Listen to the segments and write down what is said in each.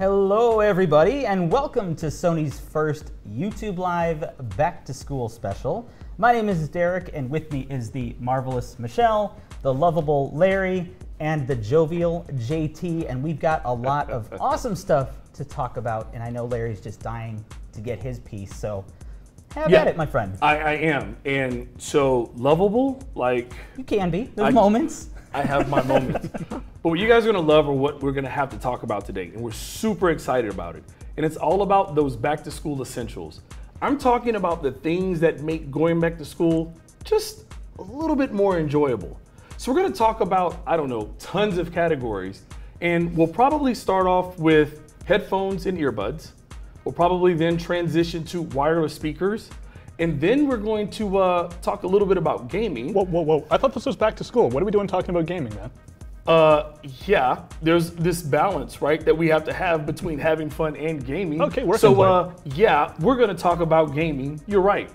Hello, everybody, and welcome to Sony's first YouTube Live Back to School special. My name is Derek, and with me is the marvelous Michelle, the lovable Larry, and the jovial JT. And we've got a lot of awesome stuff to talk about. And I know Larry's just dying to get his piece, so have Yeah. at it, my friend. I, I am. And so lovable, like You can be. There's I- moments. I have my moments. But what you guys are gonna love are what we're gonna have to talk about today. And we're super excited about it. And it's all about those back to school essentials. I'm talking about the things that make going back to school just a little bit more enjoyable. So we're gonna talk about, I don't know, tons of categories. And we'll probably start off with headphones and earbuds. We'll probably then transition to wireless speakers. And then we're going to uh, talk a little bit about gaming. Whoa, whoa, whoa. I thought this was back to school. What are we doing talking about gaming, man? Uh, yeah, there's this balance, right, that we have to have between having fun and gaming. Okay, work So, uh, yeah, we're gonna talk about gaming. You're right.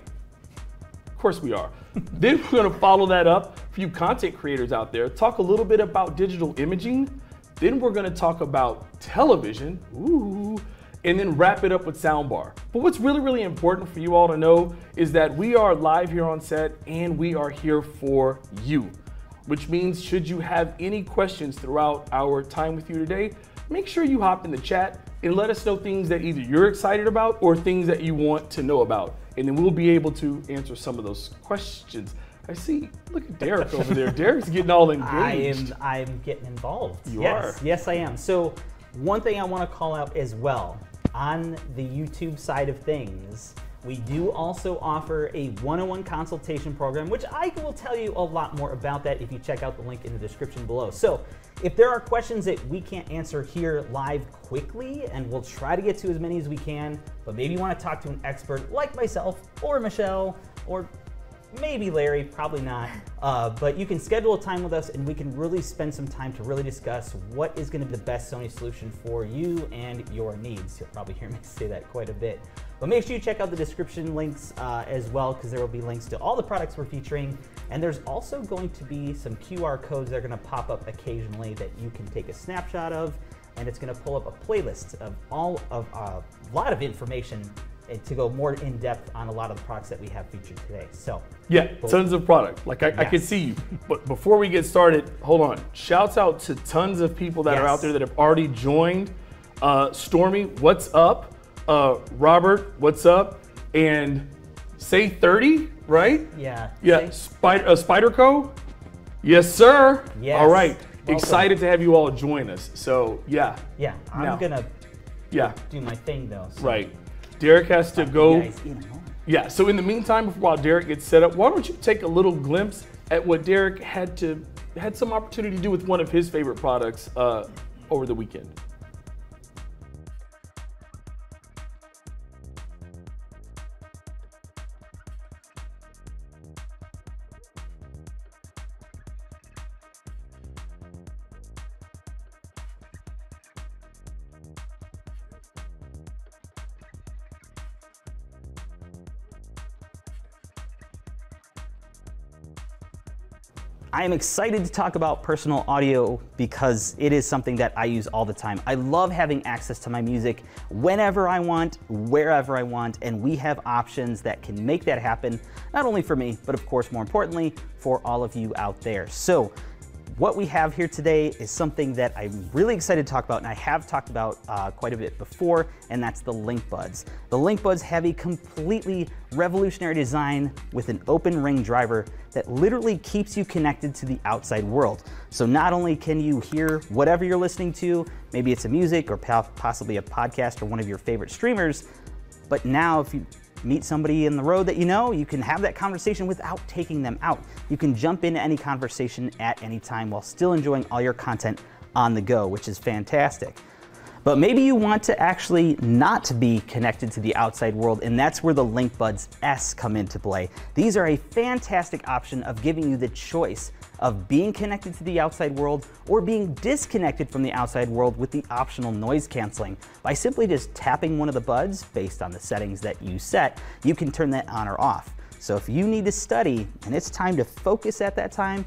Of course we are. then we're gonna follow that up for you content creators out there. Talk a little bit about digital imaging. Then we're gonna talk about television. Ooh. And then wrap it up with soundbar. But what's really, really important for you all to know is that we are live here on set and we are here for you which means should you have any questions throughout our time with you today, make sure you hop in the chat and let us know things that either you're excited about or things that you want to know about. And then we'll be able to answer some of those questions. I see, look at Derek over there. Derek's getting all engaged. I am I'm getting involved. You yes, are. Yes, I am. So one thing I want to call out as well on the YouTube side of things, we do also offer a one-on-one consultation program, which I will tell you a lot more about that if you check out the link in the description below. So if there are questions that we can't answer here live quickly, and we'll try to get to as many as we can, but maybe you want to talk to an expert like myself or Michelle or maybe Larry, probably not. Uh, but you can schedule a time with us and we can really spend some time to really discuss what is going to be the best Sony solution for you and your needs. You'll probably hear me say that quite a bit. But make sure you check out the description links uh, as well because there will be links to all the products we're featuring. And there's also going to be some QR codes that are going to pop up occasionally that you can take a snapshot of. And it's going to pull up a playlist of all of a lot of information to go more in depth on a lot of the products that we have featured today. So, Yeah, tons of product. Like I, I can see you. But before we get started, hold on. Shouts out to tons of people that are out there that have already joined. Uh, Stormy, what's up? Uh, Robert, what's up? And say 30, right? yeah. Yeah, Spider, uh, Spider Co. Yes, sir. Yes. All right. Welcome. Excited to have you all join us. So yeah, Yeah, I'm Now. gonna yeah, do my thing though. So right. Derek has to go. guys in a moment. Yeah, so in the meantime, while Derek gets set up, why don't you take a little glimpse at what Derek had to had some opportunity to do with one of his favorite products uh, over the weekend. I am excited to talk about personal audio because it is something that I use all the time. I love having access to my music whenever I want, wherever I want, and we have options that can make that happen, not only for me, but of course, more importantly, for all of you out there. So, what we have here today is something that I'm really excited to talk about, and I have talked about uh, quite a bit before, and that's the LinkBuds. The LinkBuds have a completely revolutionary design with an open ring driver that literally keeps you connected to the outside world. So not only can you hear whatever you're listening to, maybe it's a music or possibly a podcast or one of your favorite streamers, but now if you meet somebody in the road that you know, you can have that conversation without taking them out. You can jump into any conversation at any time while still enjoying all your content on the go, which is fantastic. But maybe you want to actually not be connected to the outside world, and that's where the LinkBuds S come into play. These are a fantastic option of giving you the choice of being connected to the outside world or being disconnected from the outside world with the optional noise canceling. By simply just tapping one of the buds based on the settings that you set, you can turn that on or off. So if you need to study and it's time to focus at that time,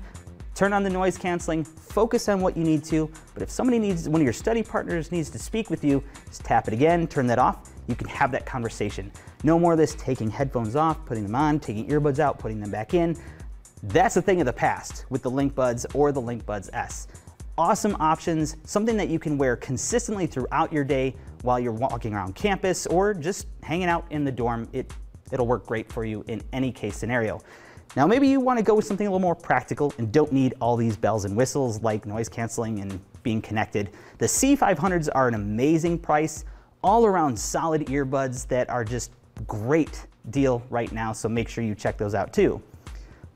turn on the noise canceling, focus on what you need to, but if somebody needs, one of your study partners needs to speak with you, just tap it again, turn that off, you can have that conversation. No more of this taking headphones off, putting them on, taking earbuds out, putting them back in. That's a thing of the past with the LinkBuds or the LinkBuds S. Awesome options, something that you can wear consistently throughout your day while you're walking around campus or just hanging out in the dorm. It, it'll work great for you in any case scenario. Now maybe you want to go with something a little more practical and don't need all these bells and whistles like noise canceling and being connected. The C500s are an amazing price, all around solid earbuds that are just great deal right now, so make sure you check those out too.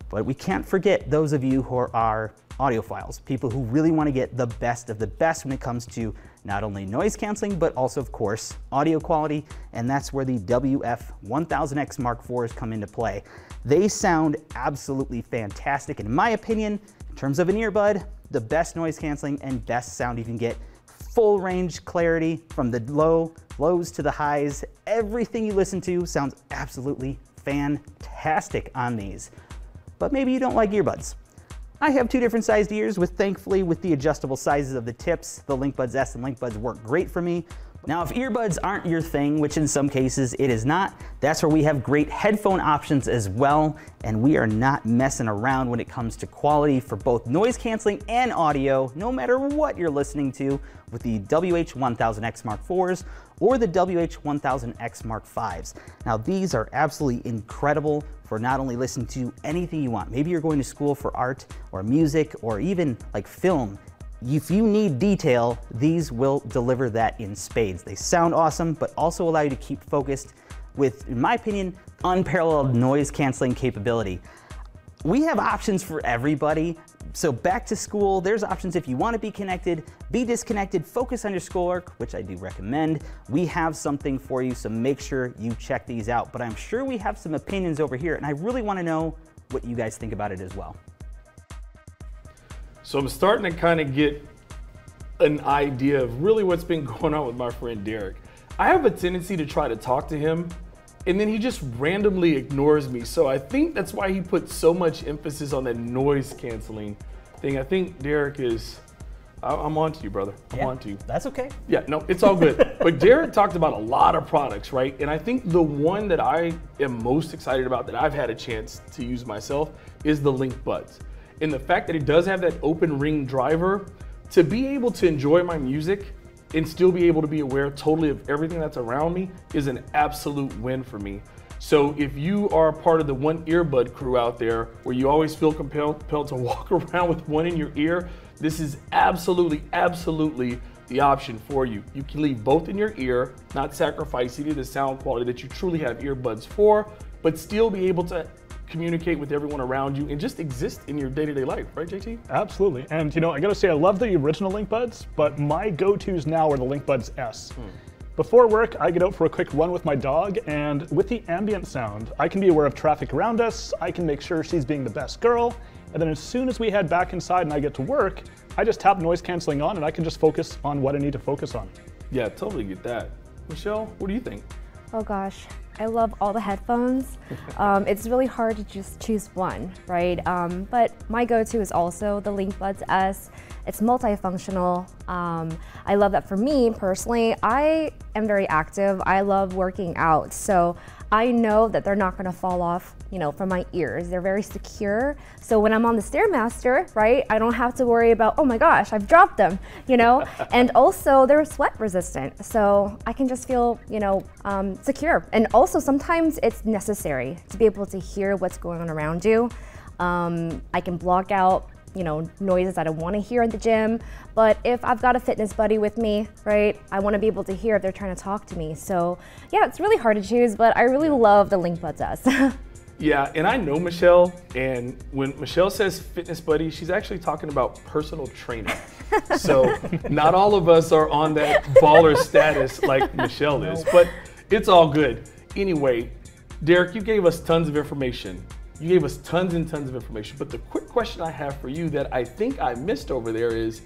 But we can't forget those of you who are audiophiles, people who really want to get the best of the best when it comes to not only noise canceling, but also, of course, audio quality, and that's where the WF-1000X Mark IVs come into play. They sound absolutely fantastic, in my opinion, in terms of an earbud, the best noise canceling and best sound you can get. Full range clarity from the low, lows to the highs. Everything you listen to sounds absolutely fantastic on these. But maybe you don't like earbuds. I have two different sized ears with thankfully with the adjustable sizes of the tips, the LinkBuds S and LinkBuds work great for me. Now, if earbuds aren't your thing, which in some cases it is not, that's where we have great headphone options as well, and we are not messing around when it comes to quality for both noise canceling and audio, no matter what you're listening to with the WH-1000X Mark IVs or the WH-1000X Mark Vs. Now, these are absolutely incredible for not only listening to anything you want. Maybe you're going to school for art or music or even like film if you need detail, these will deliver that in spades. They sound awesome, but also allow you to keep focused with, in my opinion, unparalleled noise canceling capability. We have options for everybody. So back to school, there's options if you want to be connected, be disconnected, focus on your schoolwork, which I do recommend. We have something for you, so make sure you check these out. But I'm sure we have some opinions over here, and I really want to know what you guys think about it as well. So I'm starting to kind of get an idea of really what's been going on with my friend Derek. I have a tendency to try to talk to him and then he just randomly ignores me. So I think that's why he put so much emphasis on that noise canceling thing. I think Derek is, I'm on to you, brother. I'm yeah, on to you. That's okay. Yeah, no, it's all good. but Derek talked about a lot of products, right? And I think the one that I am most excited about that I've had a chance to use myself is the LinkBuds and the fact that it does have that open ring driver, to be able to enjoy my music and still be able to be aware totally of everything that's around me is an absolute win for me. So if you are part of the one earbud crew out there where you always feel compelled, compelled to walk around with one in your ear, this is absolutely, absolutely the option for you. You can leave both in your ear, not sacrifice any of the sound quality that you truly have earbuds for, but still be able to communicate with everyone around you and just exist in your day-to-day life, right, JT? Absolutely. And you know, I gotta say, I love the original LinkBuds, but my go-tos now are the LinkBuds S. Hmm. Before work, I get out for a quick run with my dog, and with the ambient sound, I can be aware of traffic around us, I can make sure she's being the best girl, and then as soon as we head back inside and I get to work, I just tap noise canceling on and I can just focus on what I need to focus on. Yeah, totally get that. Michelle, what do you think? Oh gosh, I love all the headphones. Um, it's really hard to just choose one, right? Um, but my go-to is also the LinkBuds S. It's multifunctional. Um, I love that for me personally. I am very active. I love working out. So I know that they're not gonna fall off, you know, from my ears. They're very secure. So when I'm on the Stairmaster, right, I don't have to worry about, oh my gosh, I've dropped them, you know? and also they're sweat resistant. So I can just feel, you know, um, secure. And also sometimes it's necessary to be able to hear what's going on around you. Um, I can block out you know, noises I don't want to hear in the gym. But if I've got a fitness buddy with me, right, I want to be able to hear if they're trying to talk to me. So yeah, it's really hard to choose, but I really love the link LinkBuds S. yeah, and I know Michelle, and when Michelle says fitness buddy, she's actually talking about personal trainer. so not all of us are on that baller status like Michelle is, but it's all good. Anyway, Derek, you gave us tons of information. You gave us tons and tons of information, but the quick question I have for you that I think I missed over there is,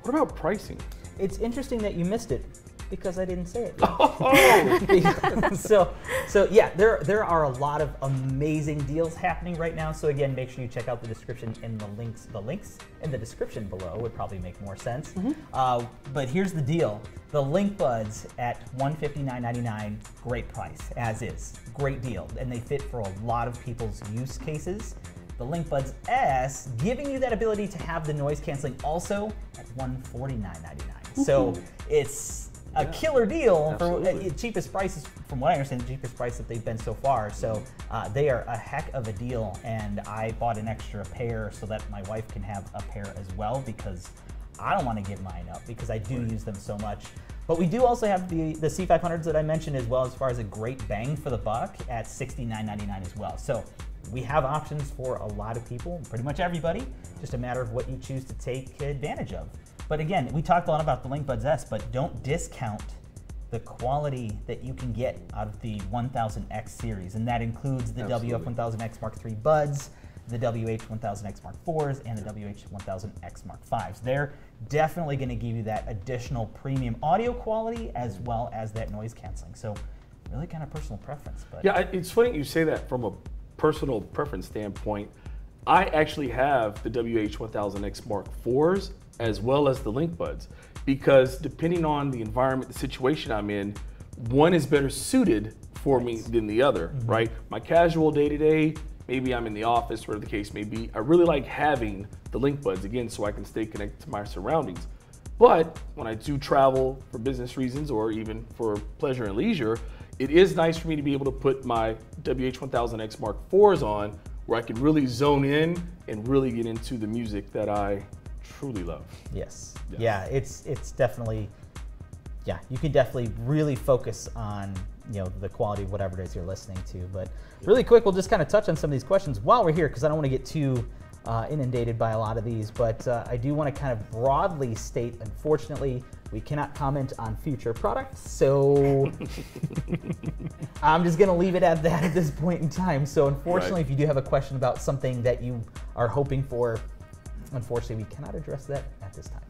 what about pricing? It's interesting that you missed it. Because I didn't say it. Oh, so, so yeah, there there are a lot of amazing deals happening right now. So again, make sure you check out the description in the links. The links in the description below would probably make more sense. Uh, but here's the deal: the LinkBuds at $159.99, great price as is, great deal, and they fit for a lot of people's use cases. The LinkBuds S giving you that ability to have the noise canceling also at $149.99. So it's a killer deal for Absolutely. uh, cheapest prices, from what I understand, the cheapest price that they've been so far. So uh, they are a heck of a deal, and I bought an extra pair so that my wife can have a pair as well because I don't want to give mine up because I do use them so much. But we do also have the, the C500s that I mentioned as well as far as a great bang for the buck at $69.99 as well. So we have options for a lot of people, pretty much everybody, just a matter of what you choose to take advantage of. But again, we talked a lot about the LinkBuds S, but don't discount the quality that you can get out of the 1000X series, and that includes the Absolutely. WF1000X Mark III Buds, the WH1000X Mark IVs, and the WH1000X Mark Vs. They're definitely going to give you that additional premium audio quality as well as that noise canceling. So, really kind of personal preference. But Yeah, it's funny you say that from a personal preference standpoint. I actually have the WH1000X Mark IVs as well as the LinkBuds because depending on the environment, the situation I'm in, one is better suited for me than the other, mm-hmm. right? My casual day to day, maybe I'm in the office, whatever the case may be. I really like having the LinkBuds again so I can stay connected to my surroundings. But when I do travel for business reasons or even for pleasure and leisure, it is nice for me to be able to put my WH1000X Mark IVs on where I can really zone in and really get into the music that I truly love. Yes. Yeah. Yeah. it's it's definitely yeah, you can definitely really focus on, you know, the quality of whatever it is you're listening to. But really quick, we'll just kind of touch on some of these questions while we're here because I don't want to get too uh, inundated by a lot of these. But uh, I do want to kind of broadly state, unfortunately, we cannot comment on future products. So I'm just going to leave it at that at this point in time. So unfortunately, Right. if you do have a question about something that you are hoping for, unfortunately, we cannot address that at this time.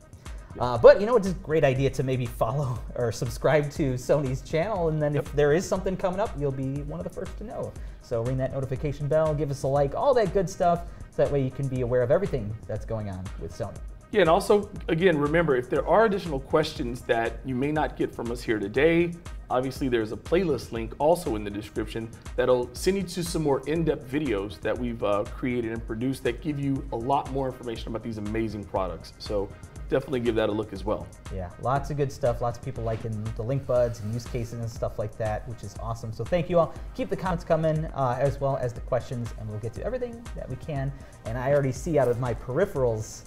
Uh, but you know, it's a great idea to maybe follow or subscribe to Sony's channel, and then if there is something coming up, you'll be one of the first to know. So ring that notification bell, give us a like, all that good stuff, so that way you can be aware of everything that's going on with Sony. Yeah, and also, again, remember if there are additional questions that you may not get from us here today, obviously there's a playlist link also in the description that'll send you to some more in depth videos that we've uh, created and produced that give you a lot more information about these amazing products. So definitely give that a look as well. Yeah, lots of good stuff. Lots of people liking the LinkBuds and use cases and stuff like that, which is awesome. So thank you all. Keep the comments coming uh, as well as the questions, and we'll get to everything that we can. And I already see out of my peripherals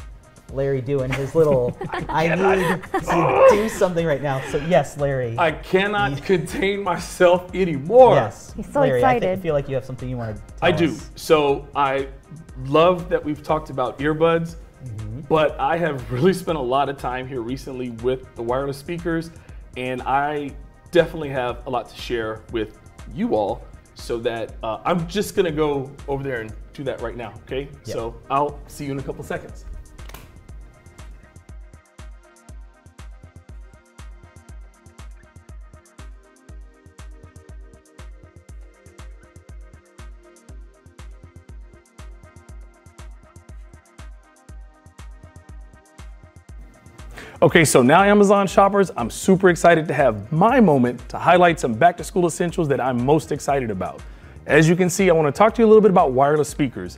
Larry doing his little. I, need to do something right now. So yes, Larry. I cannot contain myself anymore. yes, He's so Larry. I thi- excited. feel like you have something you want to. I do. So I love that we've talked about earbuds, but I have really spent a lot of time here recently with the wireless speakers, and I definitely have a lot to share with you all. So that uh, I'm just gonna go over there and do that right now. Okay. So I'll see you in a couple seconds. Okay, so now Amazon shoppers, I'm super excited to have my moment to highlight some back to school essentials that I'm most excited about. As you can see, I want to talk to you a little bit about wireless speakers.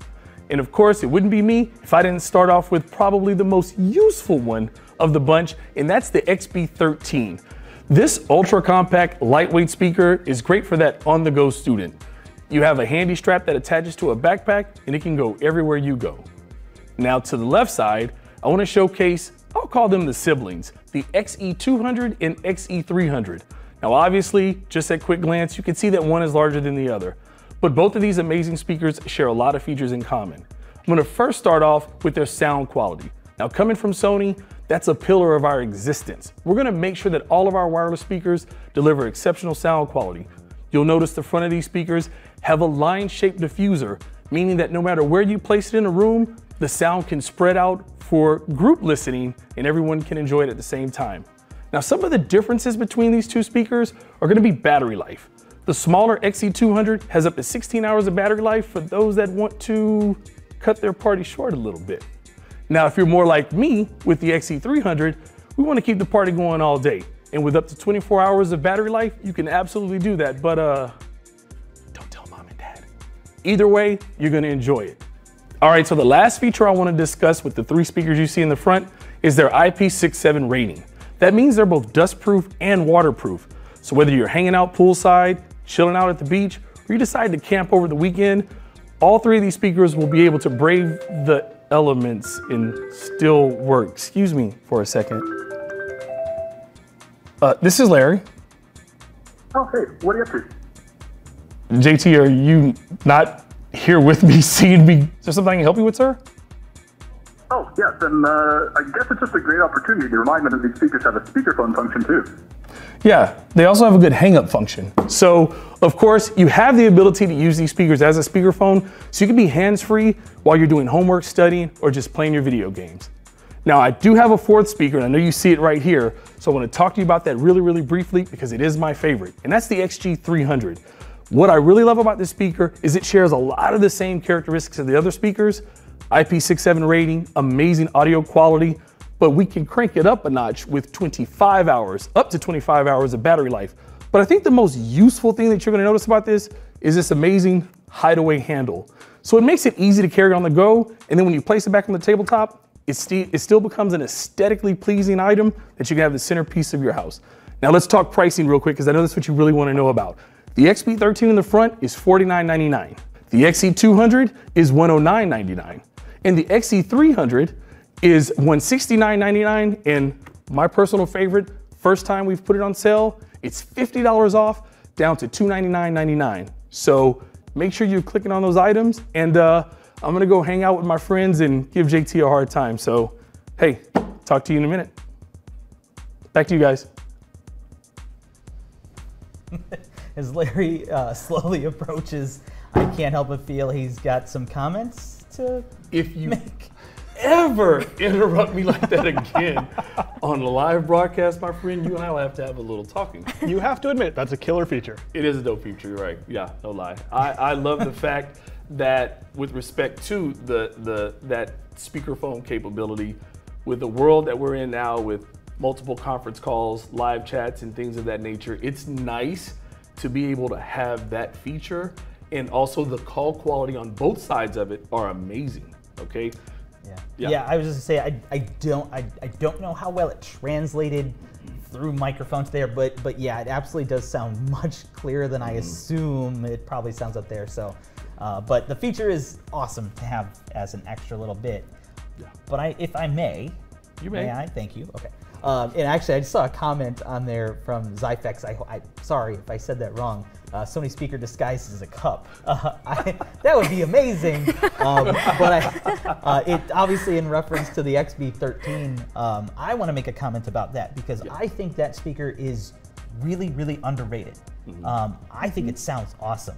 And of course, it wouldn't be me if I didn't start off with probably the most useful one of the bunch, and that's the XB13. This ultra compact, lightweight speaker is great for that on the go student. You have a handy strap that attaches to a backpack, and it can go everywhere you go. Now to the left side, I want to showcase, I'll call them the siblings, the XE200 and XE300. Now obviously, just at quick glance, you can see that one is larger than the other. But both of these amazing speakers share a lot of features in common. I'm going to first start off with their sound quality. Now coming from Sony, that's a pillar of our existence. We're going to make sure that all of our wireless speakers deliver exceptional sound quality. You'll notice the front of these speakers have a line-shaped diffuser, meaning that no matter where you place it in a room, the sound can spread out for group listening and everyone can enjoy it at the same time. Now, some of the differences between these two speakers are gonna be battery life. The smaller XE200 has up to 16 hours of battery life for those that want to cut their party short a little bit. Now, if you're more like me with the XE300, we wanna keep the party going all day. And with up to 24 hours of battery life, you can absolutely do that, but uh, don't tell mom and dad. Either way, you're gonna enjoy it. All right, so the last feature I wanna discuss with the three speakers you see in the front is their IP67 rating. That means they're both dustproof and waterproof. So whether you're hanging out poolside, chilling out at the beach, or you decide to camp over the weekend, all three of these speakers will be able to brave the elements and still work. Excuse me for a second. Uh, this is Larry. Oh, hey, what are you up to? JT, are you not here with me, seeing me? Is there something I can help you with, sir? Oh, yes, and uh, I guess it's just a great opportunity to remind me that these speakers have a speakerphone function too. Yeah, they also have a good hang up function. So, of course, you have the ability to use these speakers as a speakerphone, so you can be hands free while you're doing homework, studying, or just playing your video games. Now, I do have a fourth speaker, and I know you see it right here, so I want to talk to you about that really, really briefly because it is my favorite, and that's the XG300. What I really love about this speaker is it shares a lot of the same characteristics of the other speakers IP67 rating, amazing audio quality, but we can crank it up a notch with 25 hours, up to 25 hours of battery life. But I think the most useful thing that you're gonna notice about this is this amazing hideaway handle. So it makes it easy to carry on the go, and then when you place it back on the tabletop, it, st it still becomes an aesthetically pleasing item that you can have the centerpiece of your house. Now let's talk pricing real quick, because I know that's what you really wanna know about. The XB13 in the front is $49.99. The XE200 is $109.99. And the XE300 is $169.99. And my personal favorite, first time we've put it on sale, it's $50 off down to $299.99. So make sure you're clicking on those items. And uh, I'm gonna go hang out with my friends and give JT a hard time. So, hey, talk to you in a minute. Back to you guys. As Larry uh, slowly approaches, I can't help but feel he's got some comments to If you make. ever interrupt me like that again on a live broadcast, my friend, you and I will have to have a little talking. You have to admit, that's a killer feature. It is a dope feature, you're right? Yeah, no lie. I, I love the fact that with respect to the the that speakerphone capability, with the world that we're in now, with multiple conference calls, live chats, and things of that nature, it's nice to be able to have that feature. And also the call quality on both sides of it are amazing. Okay. Yeah. Yeah. yeah, I was just gonna say I, I don't I, I don't know how well it translated through microphones there, but but yeah, it absolutely does sound much clearer than I Mm-hmm. assume it probably sounds up there. So, uh, but the feature is awesome to have as an extra little bit. Yeah. But I, if I may, You may. I? Thank you. Okay. Um, and actually, I just saw a comment on there from Zyfex. I, I sorry if I said that wrong. Uh, Sony speaker disguised as a cup. Uh, I, that would be amazing. Um, but I, uh, it obviously in reference to the XB13. Um, I want to make a comment about that because I think that speaker is really, really underrated. Um, I think it sounds awesome.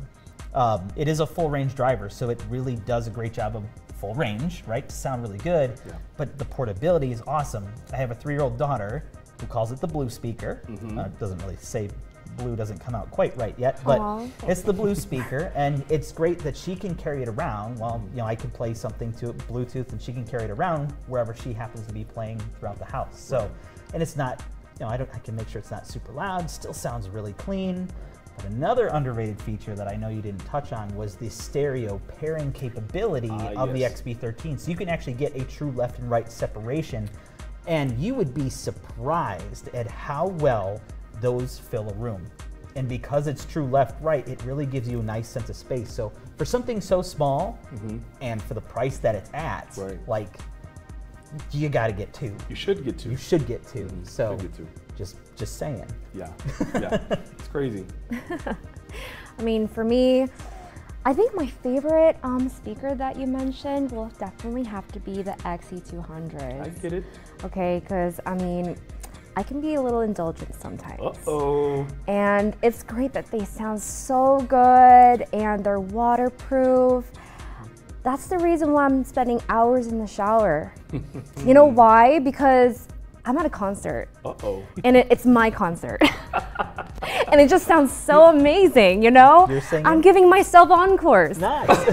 Um, it is a full range driver, so it really does a great job of full range, right? To sound really good. But the portability is awesome. I have a three year old daughter who calls it the blue speaker. Uh, it doesn't really say blue doesn't come out quite right yet, but Aw. it's the blue speaker, and it's great that she can carry it around. While you know, I can play something to it Bluetooth, and she can carry it around wherever she happens to be playing throughout the house. So, and it's not, you know, I don't, I can make sure it's not super loud. Still sounds really clean. But another underrated feature that I know you didn't touch on was the stereo pairing capability Ah, of yes. the XB13. So you can actually get a true left and right separation, and you would be surprised at how well those fill a room. And because it's true left right, it really gives you a nice sense of space. So for something so small, and for the price that it's at. Right. like you got to get two. You should get two. You should get 2 So should get two. Just just saying. Yeah. Yeah. it's crazy. I mean, for me, I think my favorite um, speaker that you mentioned will definitely have to be the XE200. I get it. Okay, because I mean, I can be a little indulgent sometimes. Uh oh. And it's great that they sound so good and they're waterproof. That's the reason why I'm spending hours in the shower. you know why? Because I'm at a concert Uh-oh. and it, it's my concert. and it just sounds so amazing, you know? You're singing? I'm giving myself encores. Nice.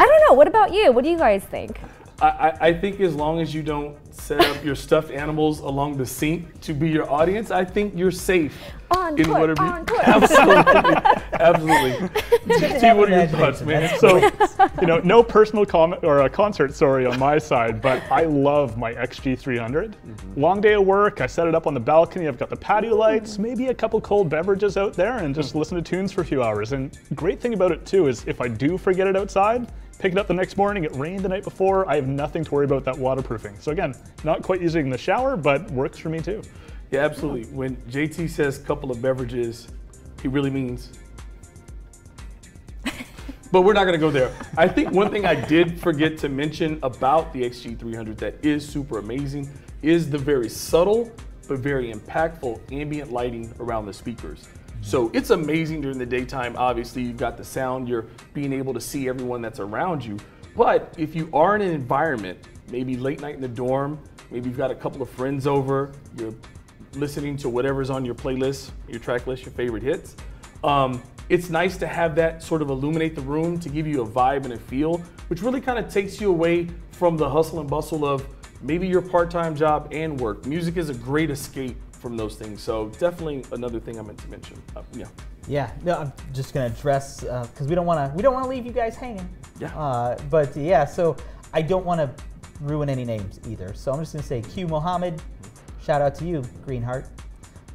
I don't know. What about you? What do you guys think? I, I, I think as long as you don't set up your stuffed animals along the sink to be your audience, I think you're safe. In Encore, whatever you- encore. Absolutely. Absolutely. T, what are your thoughts, man? So, you know, no personal comment or a concert story on my side, but I love my XG300. Long day of work, I set it up on the balcony. I've got the patio lights, maybe a couple cold beverages out there, and just listen to tunes for a few hours. And great thing about it too is if I do forget it outside, pick it up the next morning. It rained the night before. I have nothing to worry about that waterproofing. So again, not quite using the shower, but works for me too. Yeah, absolutely. When JT says couple of beverages, he really means. but we're not going to go there. I think one thing I did forget to mention about the XG300 that is super amazing is the very subtle but very impactful ambient lighting around the speakers. So it's amazing during the daytime. Obviously, you've got the sound, you're being able to see everyone that's around you. But if you are in an environment, maybe late night in the dorm, maybe you've got a couple of friends over, you're listening to whatever's on your playlist, your track list, your favorite hits. Um, it's nice to have that sort of illuminate the room to give you a vibe and a feel, which really kind of takes you away from the hustle and bustle of maybe your part-time job and work. Music is a great escape from those things. So definitely another thing I meant to mention. Uh, yeah. Yeah, no, I'm just gonna address because we don't want to we don't want to leave you guys hanging. Yeah. Uh, but yeah, so I don't want to ruin any names either. So I'm just gonna say Q Mohammed. Shout out to you, Greenheart.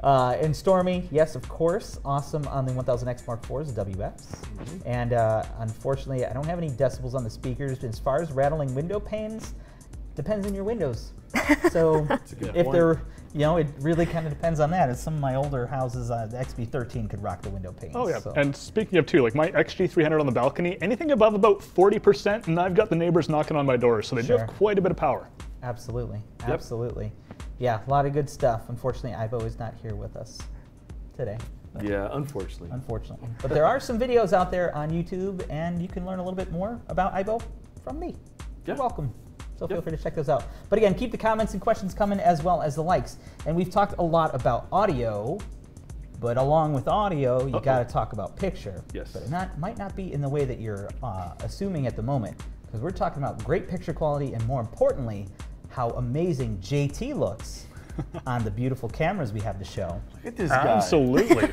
Uh, and Stormy, yes, of course, awesome on the 1000X Mark IVs, WFs. And uh, unfortunately, I don't have any decibels on the speakers. As far as rattling window panes, depends on your windows. So if point. they're, you know, it really kind of depends on that. As some of my older houses, uh, the XB13 could rock the window panes. Oh yeah, so. and speaking of too, like my XG300 on the balcony, anything above about 40%, and I've got the neighbors knocking on my door, so they do have quite a bit of power. Absolutely. Absolutely. Yeah, a lot of good stuff. Unfortunately, Ivo is not here with us today. but- Yeah, unfortunately. Unfortunately. But there are some videos out there on YouTube, and you can learn a little bit more about Ivo from me. You're welcome. So feel Yeah. free to check those out. But again, keep the comments and questions coming as well as the likes. And we've talked a lot about audio, but along with audio, you Uh-oh. got to talk about picture. Yes. But it not, might not be in the way that you're uh, assuming at the moment, because we're talking about great picture quality and more importantly, how amazing JT looks on the beautiful cameras we have to show. Look at this guy. Absolutely.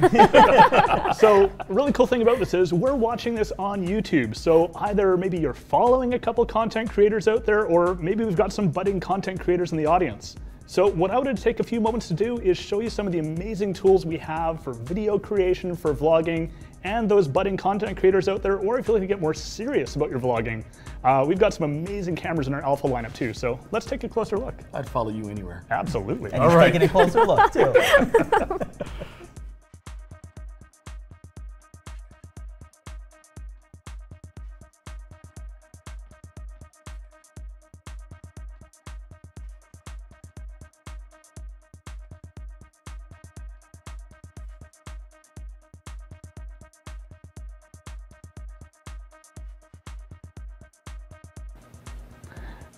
so, really cool thing about this is we're watching this on YouTube. So, either maybe you're following a couple content creators out there, or maybe we've got some budding content creators in the audience. So, what I would take a few moments to do is show you some of the amazing tools we have for video creation, for vlogging, and those budding content creators out there, or if you're looking to get more serious about your vlogging, uh, we've got some amazing cameras in our alpha lineup too. So, let's take a closer look. I'd follow you anywhere. Absolutely. And he's taking a closer look too.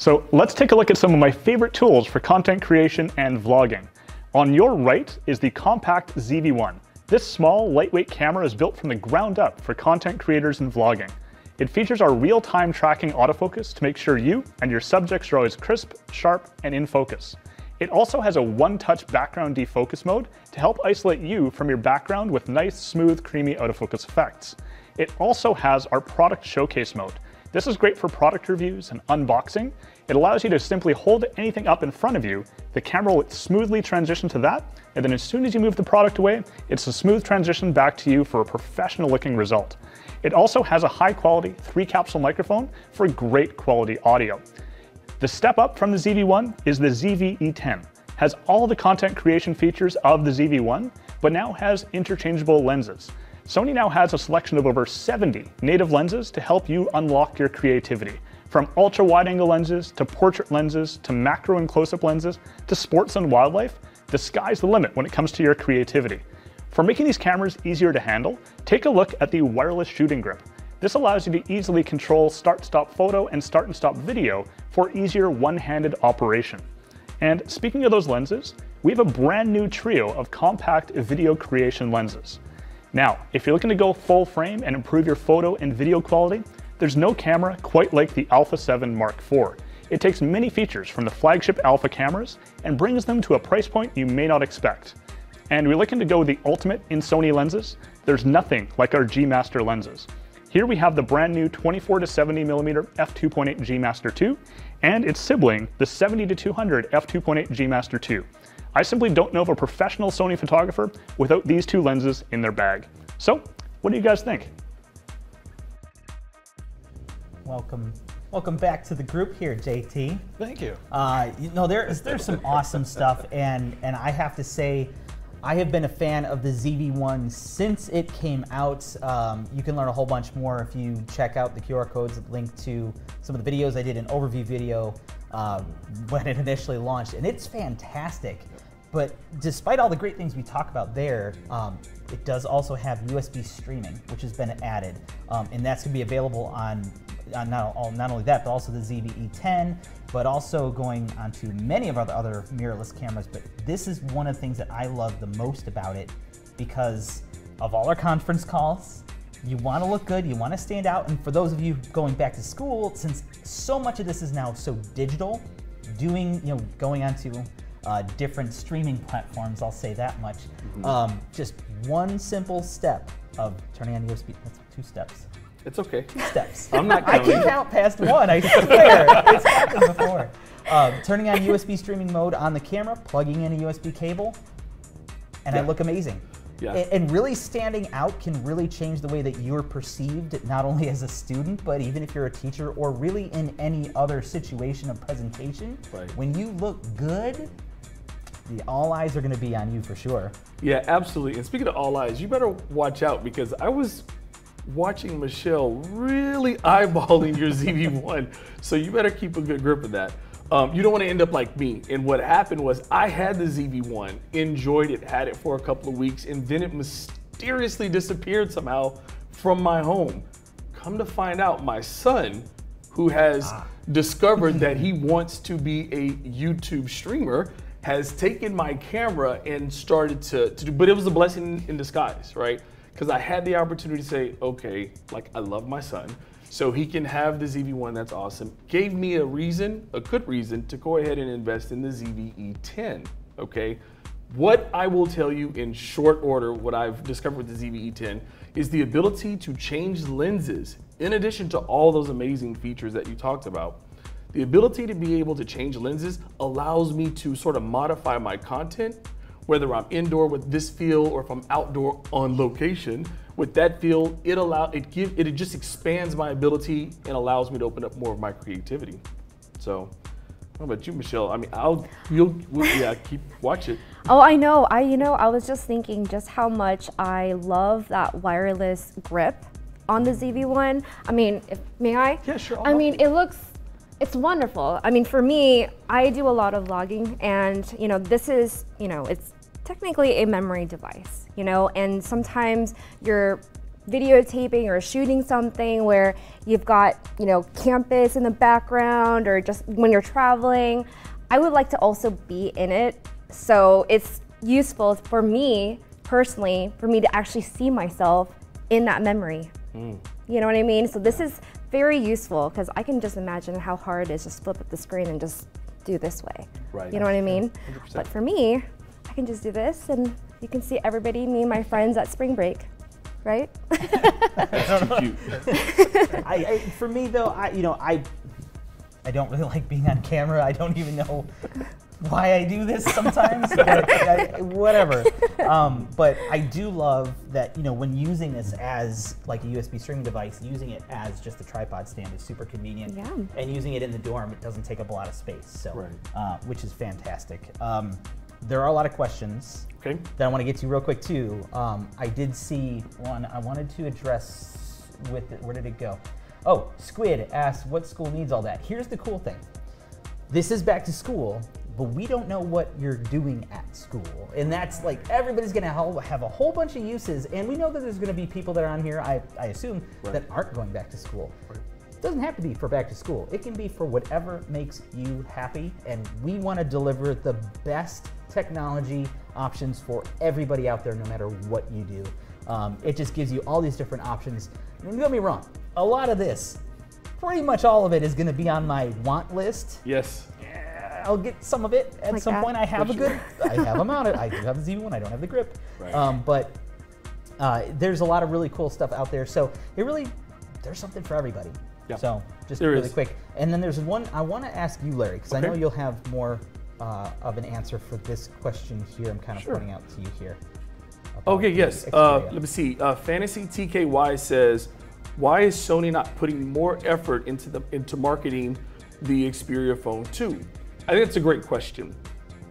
So let's take a look at some of my favorite tools for content creation and vlogging. On your right is the Compact ZV-1. This small, lightweight camera is built from the ground up for content creators and vlogging. It features our real-time tracking autofocus to make sure you and your subjects are always crisp, sharp, and in focus. It also has a one-touch background defocus mode to help isolate you from your background with nice, smooth, creamy autofocus effects. It also has our product showcase mode. This is great for product reviews and unboxing. It allows you to simply hold anything up in front of you. The camera will smoothly transition to that, and then as soon as you move the product away, it's a smooth transition back to you for a professional looking result. It also has a high quality three capsule microphone for great quality audio. The step up from the ZV-1 is the ZV-E10. Has all the content creation features of the ZV-1, but now has interchangeable lenses. Sony now has a selection of over 70 native lenses to help you unlock your creativity. From ultra wide angle lenses to portrait lenses to macro and close up lenses to sports and wildlife, the sky's the limit when it comes to your creativity. For making these cameras easier to handle, take a look at the wireless shooting grip. This allows you to easily control start-stop photo and start and stop video for easier one-handed operation. And speaking of those lenses, we have a brand new trio of compact video creation lenses. Now, if you're looking to go full frame and improve your photo and video quality, there's no camera quite like the Alpha 7 Mark IV. It takes many features from the flagship Alpha cameras and brings them to a price point you may not expect. And we're looking to go the ultimate in Sony lenses. There's nothing like our G Master lenses. Here we have the brand new 24 to 70 millimeter f2.8 G Master 2 and its sibling, the 70 to 200 f2.8 G Master 2. I simply don't know of a professional Sony photographer without these two lenses in their bag. So, what do you guys think? Welcome, welcome back to the group here, JT. Thank you. Uh, you know, there's there's some awesome stuff, and and I have to say, I have been a fan of the ZV1 since it came out. Um, you can learn a whole bunch more if you check out the QR codes linked to some of the videos. I did an overview video uh, when it initially launched, and it's fantastic. But despite all the great things we talk about there, um, it does also have USB streaming, which has been added, um, and that's going to be available on, on not, all, not only that, but also the ZV-E10, but also going onto many of our other mirrorless cameras. But this is one of the things that I love the most about it because of all our conference calls. You want to look good, you want to stand out, and for those of you going back to school, since so much of this is now so digital, doing, you know, going onto uh, different streaming platforms, I'll say that much. Um, just one simple step of turning on USB, that's two steps. It's okay. Two steps. I'm not counting. I can count past one, I swear. it's happened before. Uh, turning on USB streaming mode on the camera, plugging in a USB cable, and I look amazing. Yeah. And really standing out can really change the way that you're perceived, not only as a student, but even if you're a teacher or really in any other situation of presentation. Right. When you look good, the all eyes are going to be on you for sure. Yeah, absolutely. And speaking of all eyes, you better watch out because I was watching Michelle really eyeballing your ZV1. So you better keep a good grip of that. Um, you don't want to end up like me. And what happened was I had the ZV1, enjoyed it, had it for a couple of weeks, and then it mysteriously disappeared somehow from my home. Come to find out, my son, who has discovered that he wants to be a YouTube streamer, has taken my camera and started to, to do, but it was a blessing in disguise, right? Because I had the opportunity to say, okay, like I love my son, so he can have the ZV1, that's awesome. Gave me a reason, a good reason, to go ahead and invest in the ZV-E10, okay? What I will tell you in short order, what I've discovered with the ZV-E10 is the ability to change lenses, in addition to all those amazing features that you talked about. The ability to be able to change lenses allows me to sort of modify my content, whether I'm indoor with this feel or if I'm outdoor on location. With that feel, it allow it give it just expands my ability and allows me to open up more of my creativity. So, how about you, Michelle? I mean, I'll you'll we'll, yeah keep watch it. Oh, I know. I you know, I was just thinking just how much I love that wireless grip on the ZV1. I mean, if, may I? Yeah, sure, I'll I mean, it looks it's wonderful. I mean, for me, I do a lot of vlogging and, you know, this is, you know, it's technically a memory device, you know, and sometimes you're videotaping or shooting something where you've got, you know, campus in the background or just when you're traveling. I would like to also be in it. So it's useful for me personally for me to actually see myself in that memory. Hmm. You know what I mean? So this is very useful because I can just imagine how hard it is just flip up the screen and just do this way. Right. You know what I mean? 100%. But for me, I can just do this and you can see everybody, me and my friends at spring break, right? Too cute. I, I, for me though, I you know I I don't really like being on camera. I don't even know why I do this sometimes. but I, whatever. Um, but I do love that you know when using this as like a USB streaming device, using it as just a tripod stand is super convenient. Yeah. And using it in the dorm, it doesn't take up a lot of space. So, Right. uh, which is fantastic. Um, there are a lot of questions Okay. that I want to get to real quick too. Um, I did see one I wanted to address with it. Where did it go? Oh, Squid asked what school needs all that. Here's the cool thing. This is back to school, but we don't know what you're doing at school. And that's like everybody's gonna have a whole bunch of uses, and we know that there's gonna be people that are on here, I, I assume, that aren't going back to school. Doesn't have to be for back to school. It can be for whatever makes you happy. And we want to deliver the best technology options for everybody out there, no matter what you do. Um, it just gives you all these different options. And don't get me wrong, a lot of this, pretty much all of it, is going to be on my want list. Yes. I'll get some of it at Like some that? point. I have a good, I have a mounted. I do have the Z1. I don't have the grip. Right. Um, but uh, there's a lot of really cool stuff out there. So it really, there's something for everybody. Yeah. So just There really is. quick. And then there's one I want to ask you, Larry, because I know you'll have more uh, of an answer for this question here. I'm kind of Sure. pointing out to you here. Okay, yes. Uh, let me see. Uh, Fantasy TKY says, why is Sony not putting more effort into the into marketing the Xperia Phone 2? I think that's a great question.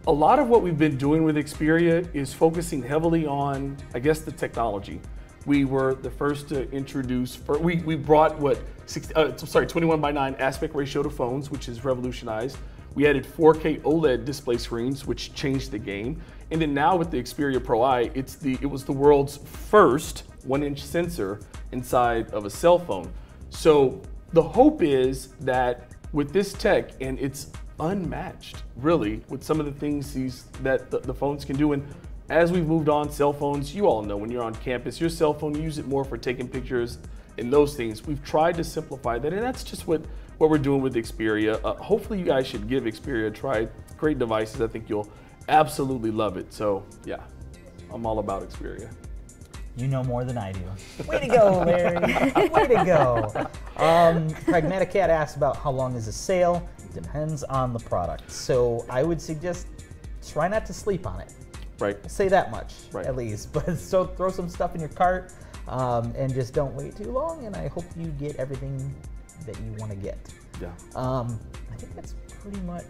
A lot of what we've been doing with Xperia is focusing heavily on, I guess, the technology. We were the first to introduce. We we brought what, 60, uh, sorry, 21 by 9 aspect ratio to phones, which is revolutionized. We added 4K OLED display screens, which changed the game. And then now with the Xperia Pro I, it's the it was the world's first one-inch sensor inside of a cell phone. So the hope is that with this tech, and it's unmatched, really, with some of the things these that the, the phones can do. And as we've moved on, cell phones, you all know when you're on campus, your cell phone, you use it more for taking pictures and those things. We've tried to simplify that, and that's just what what we're doing with Xperia. Uh, hopefully, you guys should give Xperia a try. Great devices. I think you'll absolutely love it. So yeah, I'm all about Xperia. You know more than I do. Way to go, Larry. Way to go. Um, Pragmatic Cat asked about how long is a sale. Depends on the product. So I would suggest try not to sleep on it. Right. Say that much, Right. at least. But so throw some stuff in your cart um, and just don't wait too long. And I hope you get everything that you want to get. Yeah. Um, I think that's pretty much.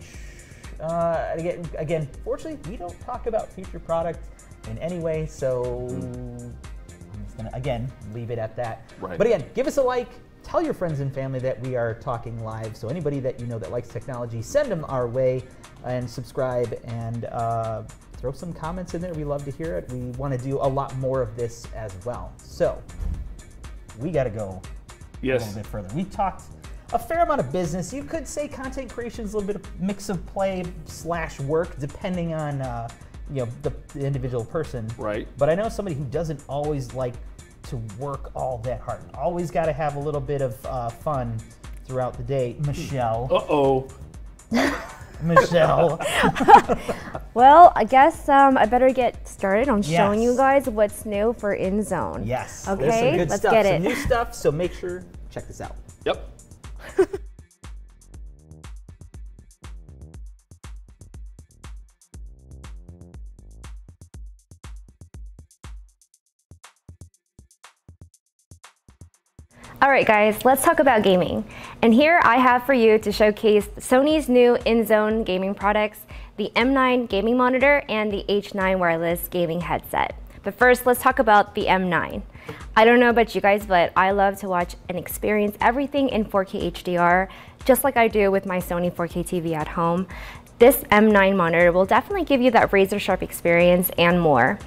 Uh, again, again, fortunately, we don't talk about future products in any way, so I'm just gonna again leave it at that. Right. But again, give us a like. Tell your friends and family that we are talking live. So anybody that you know that likes technology, send them our way, and subscribe and uh, throw some comments in there. We love to hear it. We want to do a lot more of this as well. So we got to go a little bit further. We talked a fair amount of business. You could say content creation is a little bit of mix of play slash work, depending on uh, you know the, the individual person. Right. But I know somebody who doesn't always like to work all that hard. Always got to have a little bit of uh, fun throughout the day. Michelle. Uh oh. Michelle. Well, I guess um, I better get started on showing you guys what's new for InZone. yes. Okay, some good let's stuff. get some it. new stuff. So make sure check this out. Yep. All right, guys, let's talk about gaming. And here I have for you to showcase Sony's new InZone gaming products, the M9 gaming monitor and the H9 wireless gaming headset. But first, let's talk about the M9. I don't know about you guys, but I love to watch and experience everything in 4K HDR, just like I do with my Sony 4K TV at home. This M9 monitor will definitely give you that razor sharp experience and more.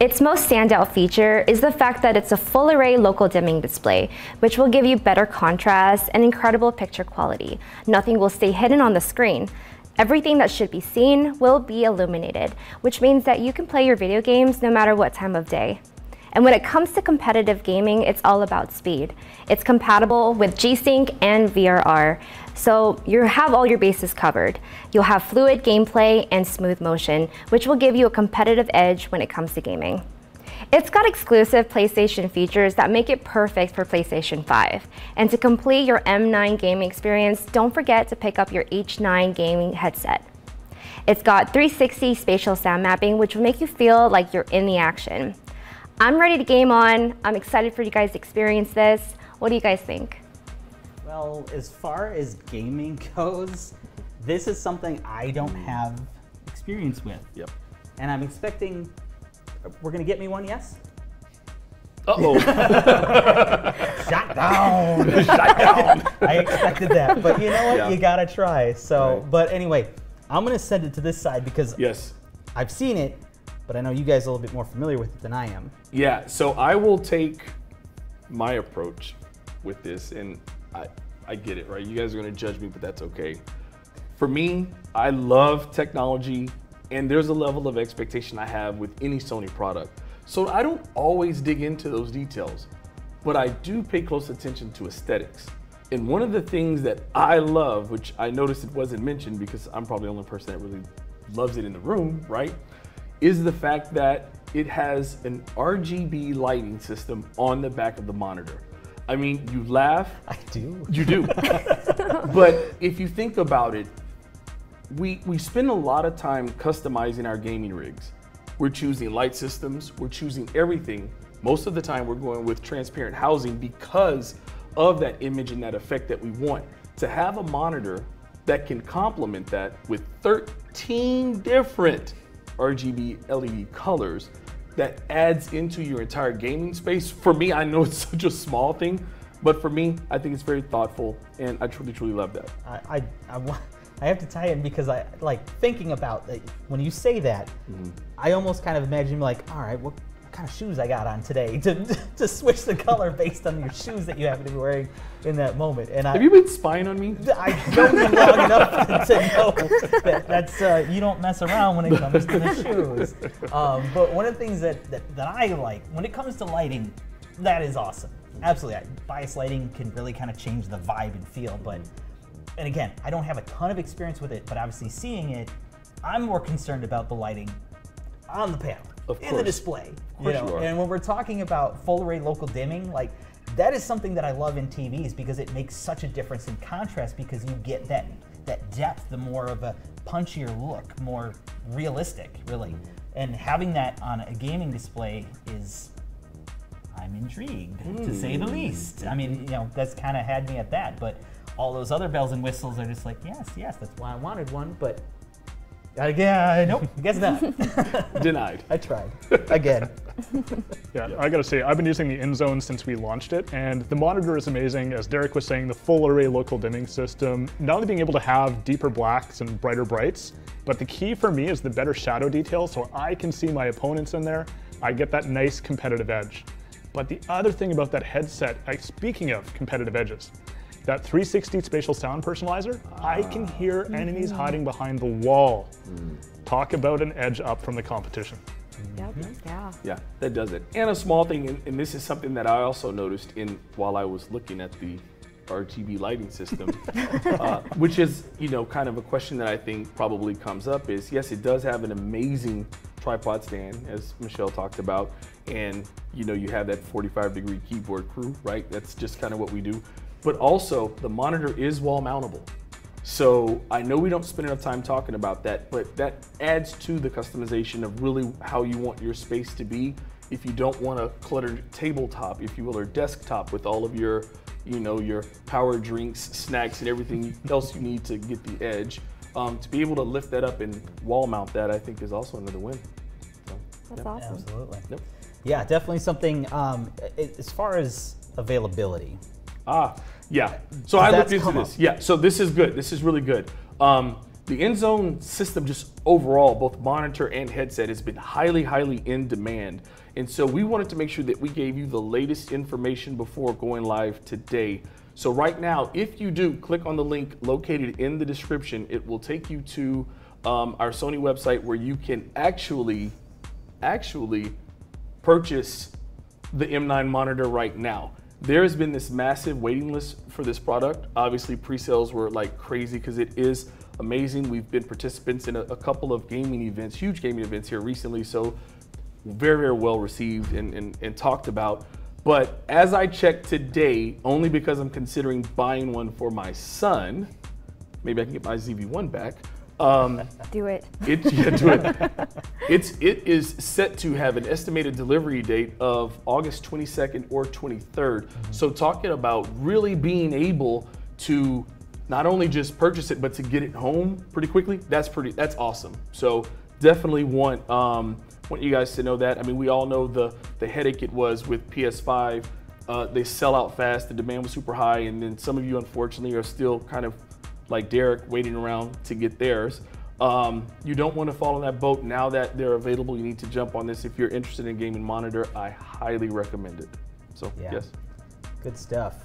Its most standout feature is the fact that it's a full array local dimming display, which will give you better contrast and incredible picture quality. Nothing will stay hidden on the screen. Everything that should be seen will be illuminated, which means that you can play your video games no matter what time of day. And when it comes to competitive gaming, it's all about speed. It's compatible with G-Sync and VRR, so you have all your bases covered. You'll have fluid gameplay and smooth motion, which will give you a competitive edge when it comes to gaming. It's got exclusive PlayStation features that make it perfect for PlayStation 5. And to complete your M9 gaming experience, don't forget to pick up your H9 gaming headset. It's got 360 spatial sound mapping, which will make you feel like you're in the action. I'm ready to game on. I'm excited for you guys to experience this. What do you guys think? Well, as far as gaming goes, this is something I don't mm. have experience with. Yep. And I'm expecting we're gonna get me one, yes? Uh oh. Shot down. Shot down. I expected that, but you know what? Yeah. You gotta try. So, Right. but anyway, I'm gonna send it to this side because yes. I've seen it, but I know you guys are a little bit more familiar with it than I am. Yeah, so I will take my approach with this, and I, I get it, right? You guys are gonna judge me, but that's okay. For me, I love technology, and there's a level of expectation I have with any Sony product. So I don't always dig into those details, but I do pay close attention to aesthetics. And one of the things that I love, which I noticed it wasn't mentioned because I'm probably the only person that really loves it in the room, right? Is the fact that it has an RGB lighting system on the back of the monitor. I mean, you laugh, I do. you do. but if you think about it, we, we spend a lot of time customizing our gaming rigs. We're choosing light systems, we're choosing everything. Most of the time, we're going with transparent housing because of that image and that effect that we want. To have a monitor that can complement that with 13 different RGB LED colors that adds into your entire gaming space. For me, I know it's such a small thing, but for me, I think it's very thoughtful and I truly, truly love that. I, I, I, wa- I have to tie in because I like thinking about like, when you say that, Mm-hmm. I almost kind of imagine like, all right, what, what kind of shoes I got on today to, to switch the color based on your shoes that you happen to be wearing in that moment. And I, Have you been spying on me? I don't know you long enough to know that that's uh, you don't mess around when it comes to the shoes. Um, but one of the things that, that that I like when it comes to lighting, that is awesome. Absolutely, I- bias lighting can really kind of change the vibe and feel. But and again, I don't have a ton of experience with it, but obviously seeing it, I'm more concerned about the lighting on the panel Of in the display. course you are. And when we're talking about full array local dimming, like that is something that I love in TVs because it makes such a difference in contrast because you get that that depth, the more of a punchier look, more realistic, really. And having that on a gaming display is I'm intrigued to say the hmm. least. I mean, you know, that's kind of had me at that, but all those other bells and whistles are just like, yes, yes, that's why I wanted one, but uh, yeah, nope, I guess not. Denied. I tried again. Yeah, I gotta say, I've been using the InZone since we launched it, and the monitor is amazing. As Derek was saying, the full array local dimming system, not only being able to have deeper blacks and brighter brights, but the key for me is the better shadow detail so I can see my opponents in there. I get that nice competitive edge. But the other thing about that headset, like, speaking of competitive edges, that 360 spatial sound personalizer, I ah. can hear mm-hmm. enemies hiding behind the wall. Talk about an edge up from the competition. Yep. Mm-hmm. Yeah. Yeah, that does it. And a small thing, and, and this is something that I also noticed in while I was looking at the RGB lighting system, uh, which is you know kind of a question that I think probably comes up is yes, it does have an amazing tripod stand as Michelle talked about, and you know you have that 45 degree keyboard crew, right? That's just kind of what we do. But also the monitor is wall mountable. So I know we don't spend enough time talking about that, but that adds to the customization of really how you want your space to be. If you don't want a cluttered tabletop, if you will, or desktop with all of your, you know, your power drinks, snacks, and everything else you need to get the edge, um, to be able to lift that up and wall mount that, I think is also another win. So, That's yeah. awesome. Absolutely. Yep. Yeah, definitely something. Um, as far as availability, Ah, yeah. So I That's looked into this. up. Yeah. So this is good. This is really good. Um, the InZone system, just overall, both monitor and headset, has been highly, highly in demand. And so we wanted to make sure that we gave you the latest information before going live today. So right now, if you do click on the link located in the description, it will take you to um, our Sony website where you can actually, actually purchase the M9 monitor right now. There has been this massive waiting list for this product. Obviously, pre-sales were like crazy because it is amazing. We've been participants in a, a couple of gaming events, huge gaming events here recently, so very, very well received and, and, and talked about. But as I checked today, only because I'm considering buying one for my son, maybe I can get my ZV1 back. Um, Do it. it, yeah, do it. It's it is set to have an estimated delivery date of August 22nd or 23rd. So talking about really being able to not only just purchase it but to get it home pretty quickly. That's pretty. That's awesome. So definitely want um, want you guys to know that. I mean, we all know the the headache it was with PS5. Uh, they sell out fast. The demand was super high, and then some of you unfortunately are still kind of like Derek waiting around to get theirs. Um, you don't want to fall in that boat now that they're available. You need to jump on this. If you're interested in gaming monitor, I highly recommend it. So Yeah. yes, good stuff.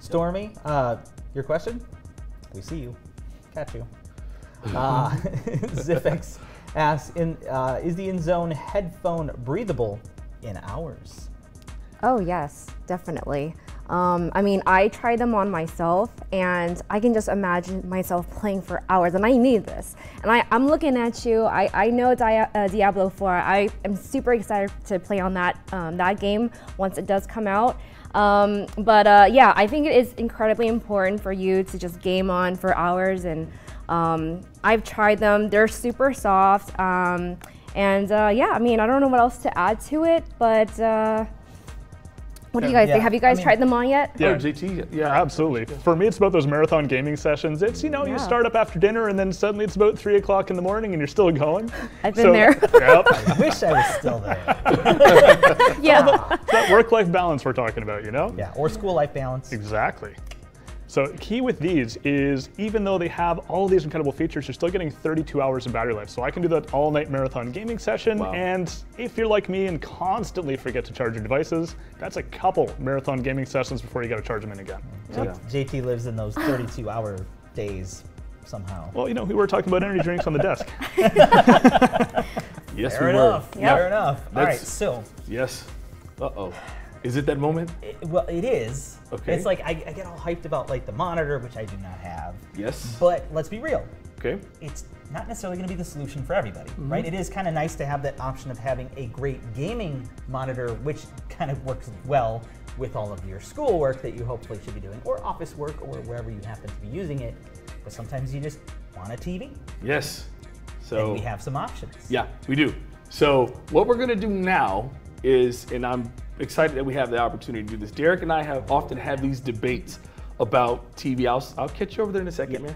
Stormy, uh, Your question? We see you. Catch you. Uh, Zifix asks, in, uh, is the InZone headphone breathable in hours? Oh, yes, definitely. Um, I mean, I try them on myself, and I can just imagine myself playing for hours, and I need this. And I, I'm looking at you. I, I know uh, Diablo 4. I am super excited to play on that um, that game once it does come out. Um, but uh, yeah, I think it is incredibly important for you to just game on for hours. And um, I've tried them; they're super soft. Um, and uh, yeah, I mean, I don't know what else to add to it, but. What do you guys Yeah, think? Have you I guys mean- tried them on yet? Yeah. Oh, JT, yeah. Absolutely. For me, it's about those marathon gaming sessions. It's, you know, you start up after dinner and then suddenly it's about three o'clock in the morning and you're still going. I've been there. Yep. I wish I was still there. yeah. that work-life balance we're talking about, you know? Yeah, or school life balance. Exactly. So key with these is even though they have all these incredible features, you're still getting 32 hours of battery life. So I can do that all-night marathon gaming session. Wow. And if you're like me and constantly forget to charge your devices, that's a couple marathon gaming sessions before you got to charge them in again. Yeah. JT lives in those 32 hour days somehow. Well, you know, we were talking about energy drinks on the desk. Yes, Fair we enough. were. Fair enough. All right, That's- so Yes. Uh oh. Is it that moment? it, well, it is. Okay. It's like I, I get all hyped about like the monitor, which I do not have. Yes. But let's be real. Okay. It's not necessarily going to be the solution for everybody, Mm-hmm. right? It is kind of nice to have that option of having a great gaming monitor, which kind of works well with all of your schoolwork that you hopefully should be doing, or office work, or wherever you happen to be using it. But sometimes you just want a TV, Yes. So and we have some options. Yeah, we do. So what we're gonna do now is, and I'm excited that we have the opportunity to do this. Derek and I have often had these debates about TV. I'll, I'll catch you over there in a second, man.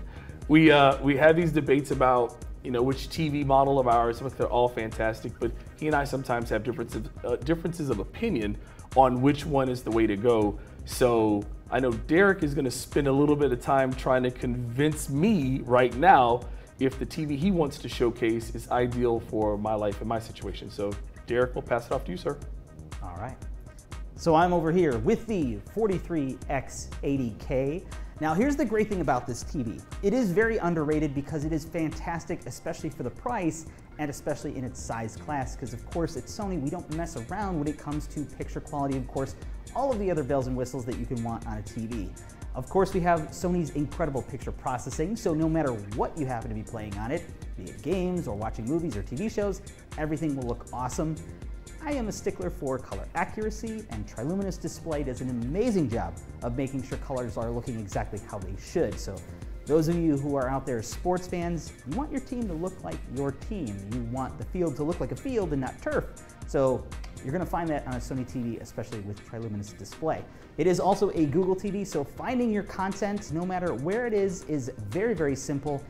We uh, we have these debates about you know which TV model of ours. They're all fantastic, but he and I sometimes have differences uh, differences of opinion on which one is the way to go. So I know Derek is going to spend a little bit of time trying to convince me right now if the TV he wants to showcase is ideal for my life and my situation. So Derek, we'll pass it off to you, sir. All right. So I'm over here with the 43X80K. Now here's the great thing about this TV. It is very underrated because it is fantastic, especially for the price and especially in its size class because of course it's Sony, we don't mess around when it comes to picture quality, of course, all of the other bells and whistles that you can want on a TV. Of course, we have Sony's incredible picture processing, so no matter what you happen to be playing on it, be it games or watching movies or TV shows, everything will look awesome. I am a stickler for color accuracy, and Triluminos Display does an amazing job of making sure colors are looking exactly how they should. So, those of you who are out there sports fans, you want your team to look like your team. You want the field to look like a field and not turf. So, you're going to find that on a Sony TV, especially with Triluminos Display. It is also a Google TV, so finding your content, no matter where it is, is very, very simple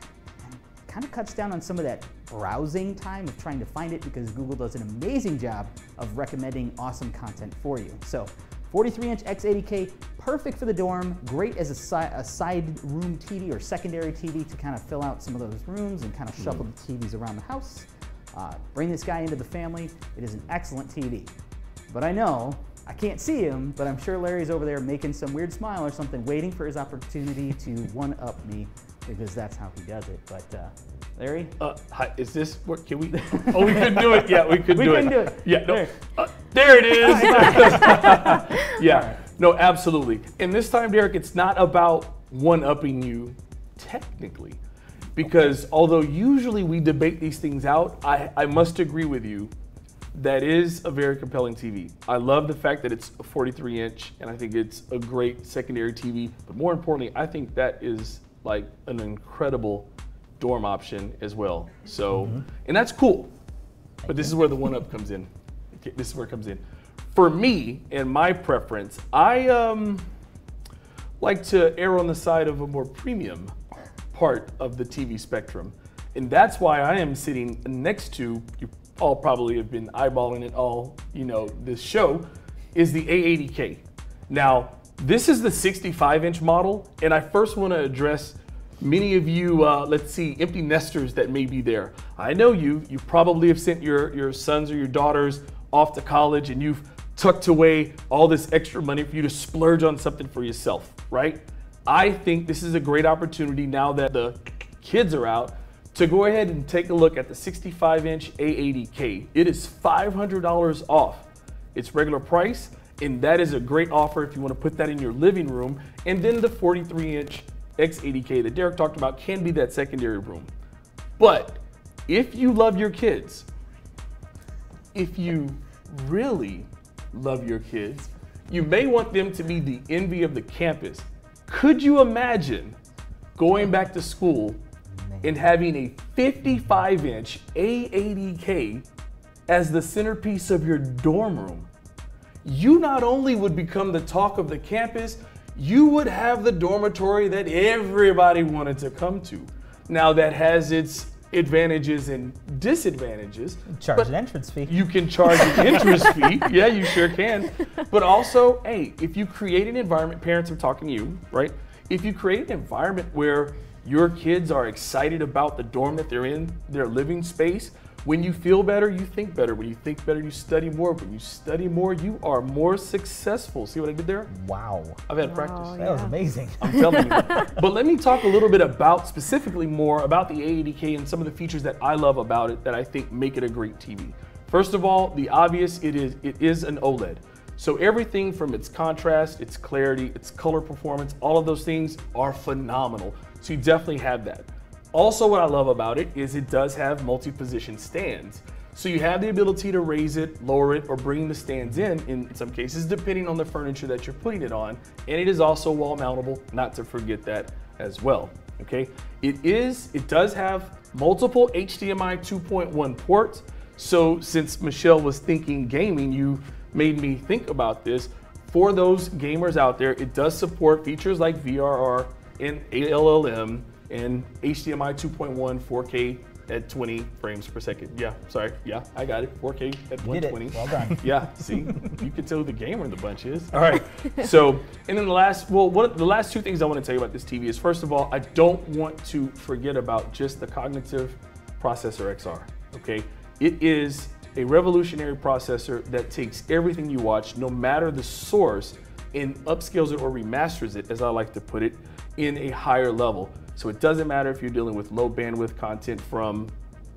and kind of cuts down on some of that browsing time of trying to find it because Google does an amazing job of recommending awesome content for you. So 43 inch X80K, perfect for the dorm, great as a, si- a side room TV or secondary TV to kind of fill out some of those rooms and kind of hmm. shuffle the TVs around the house. Uh, bring this guy into the family. It is an excellent TV. But I know I can't see him, but I'm sure Larry's over there making some weird smile or something, waiting for his opportunity to one up me because that's how he does it. But uh, Larry, Uh, hi, is this what? Can we? Oh, we couldn't do it. Yeah, we could We do couldn't it. do it. Yeah, no. There. Uh, there it is. yeah, no, absolutely. And this time, Derek, it's not about one upping you technically, because although usually we debate these things out, I, I must agree with you. That is a very compelling TV. I love the fact that it's a 43 inch, and I think it's a great secondary TV. But more importantly, I think that is like an incredible dorm option as well. So, and that's cool. But this is where the one up comes in. Okay, This is where it comes in. For me and my preference, I um, like to err on the side of a more premium part of the TV spectrum. And that's why I am sitting next to, you all probably have been eyeballing it all, you know, this show, is the A80K. Now, this is the 65 inch model, and I first want to address many of you, uh, let's see, empty nesters that may be there. I know you, you probably have sent your, your sons or your daughters off to college and you've tucked away all this extra money for you to splurge on something for yourself, right? I think this is a great opportunity now that the kids are out to go ahead and take a look at the 65 inch A80K. It is $500 off its regular price, and that is a great offer if you want to put that in your living room. And then the 43 inch X80K that Derek talked about can be that secondary room. But if you love your kids, if you really love your kids, you may want them to be the envy of the campus. Could you imagine going back to school and having a 55 inch A80K as the centerpiece of your dorm room? You not only would become the talk of the campus, you would have the dormitory that everybody wanted to come to. Now, that has its advantages and disadvantages. Charge an entrance fee. You can charge an interest fee. Yeah, you sure can. But also, hey, if you create an environment, parents are talking to you, right? If you create an environment where your kids are excited about the dorm that they're in, their living space, when you feel better, you think better. When you think better, you study more. When you study more, you are more successful. See what I did there? Wow. I've had practice. Wow, That was amazing. I'm telling you. but let me talk a little bit about specifically more about the A80K and some of the features that I love about it that I think make it a great TV. First of all, the obvious it is it is an OLED. So everything from its contrast, its clarity, its color performance, all of those things are phenomenal. So you definitely have that. Also, what I love about it is it does have multi-position stands. So you have the ability to raise it, lower it, or bring the stands in in some cases, depending on the furniture that you're putting it on. And it is also wall mountable, not to forget that as well. Okay, it is, it does have multiple HDMI 2.1 ports. So since Michelle was thinking gaming, you made me think about this. For those gamers out there, it does support features like VRR and ALLM and HDMI 2.1 4K at 20 frames per second. Yeah, sorry. Yeah, I got it. 4K at You did it. 120. Well done. Yeah, see, you can tell who the gamer in the bunch is. All right. So, and then the last, well, one, the last two things I want to tell you about this TV is first of all, I don't want to forget about just the cognitive processor XR. Okay, it is a revolutionary processor that takes everything you watch, no matter the source, and upscales it or remasters it, as I like to put it, in a higher level. So it doesn't matter if you're dealing with low bandwidth content from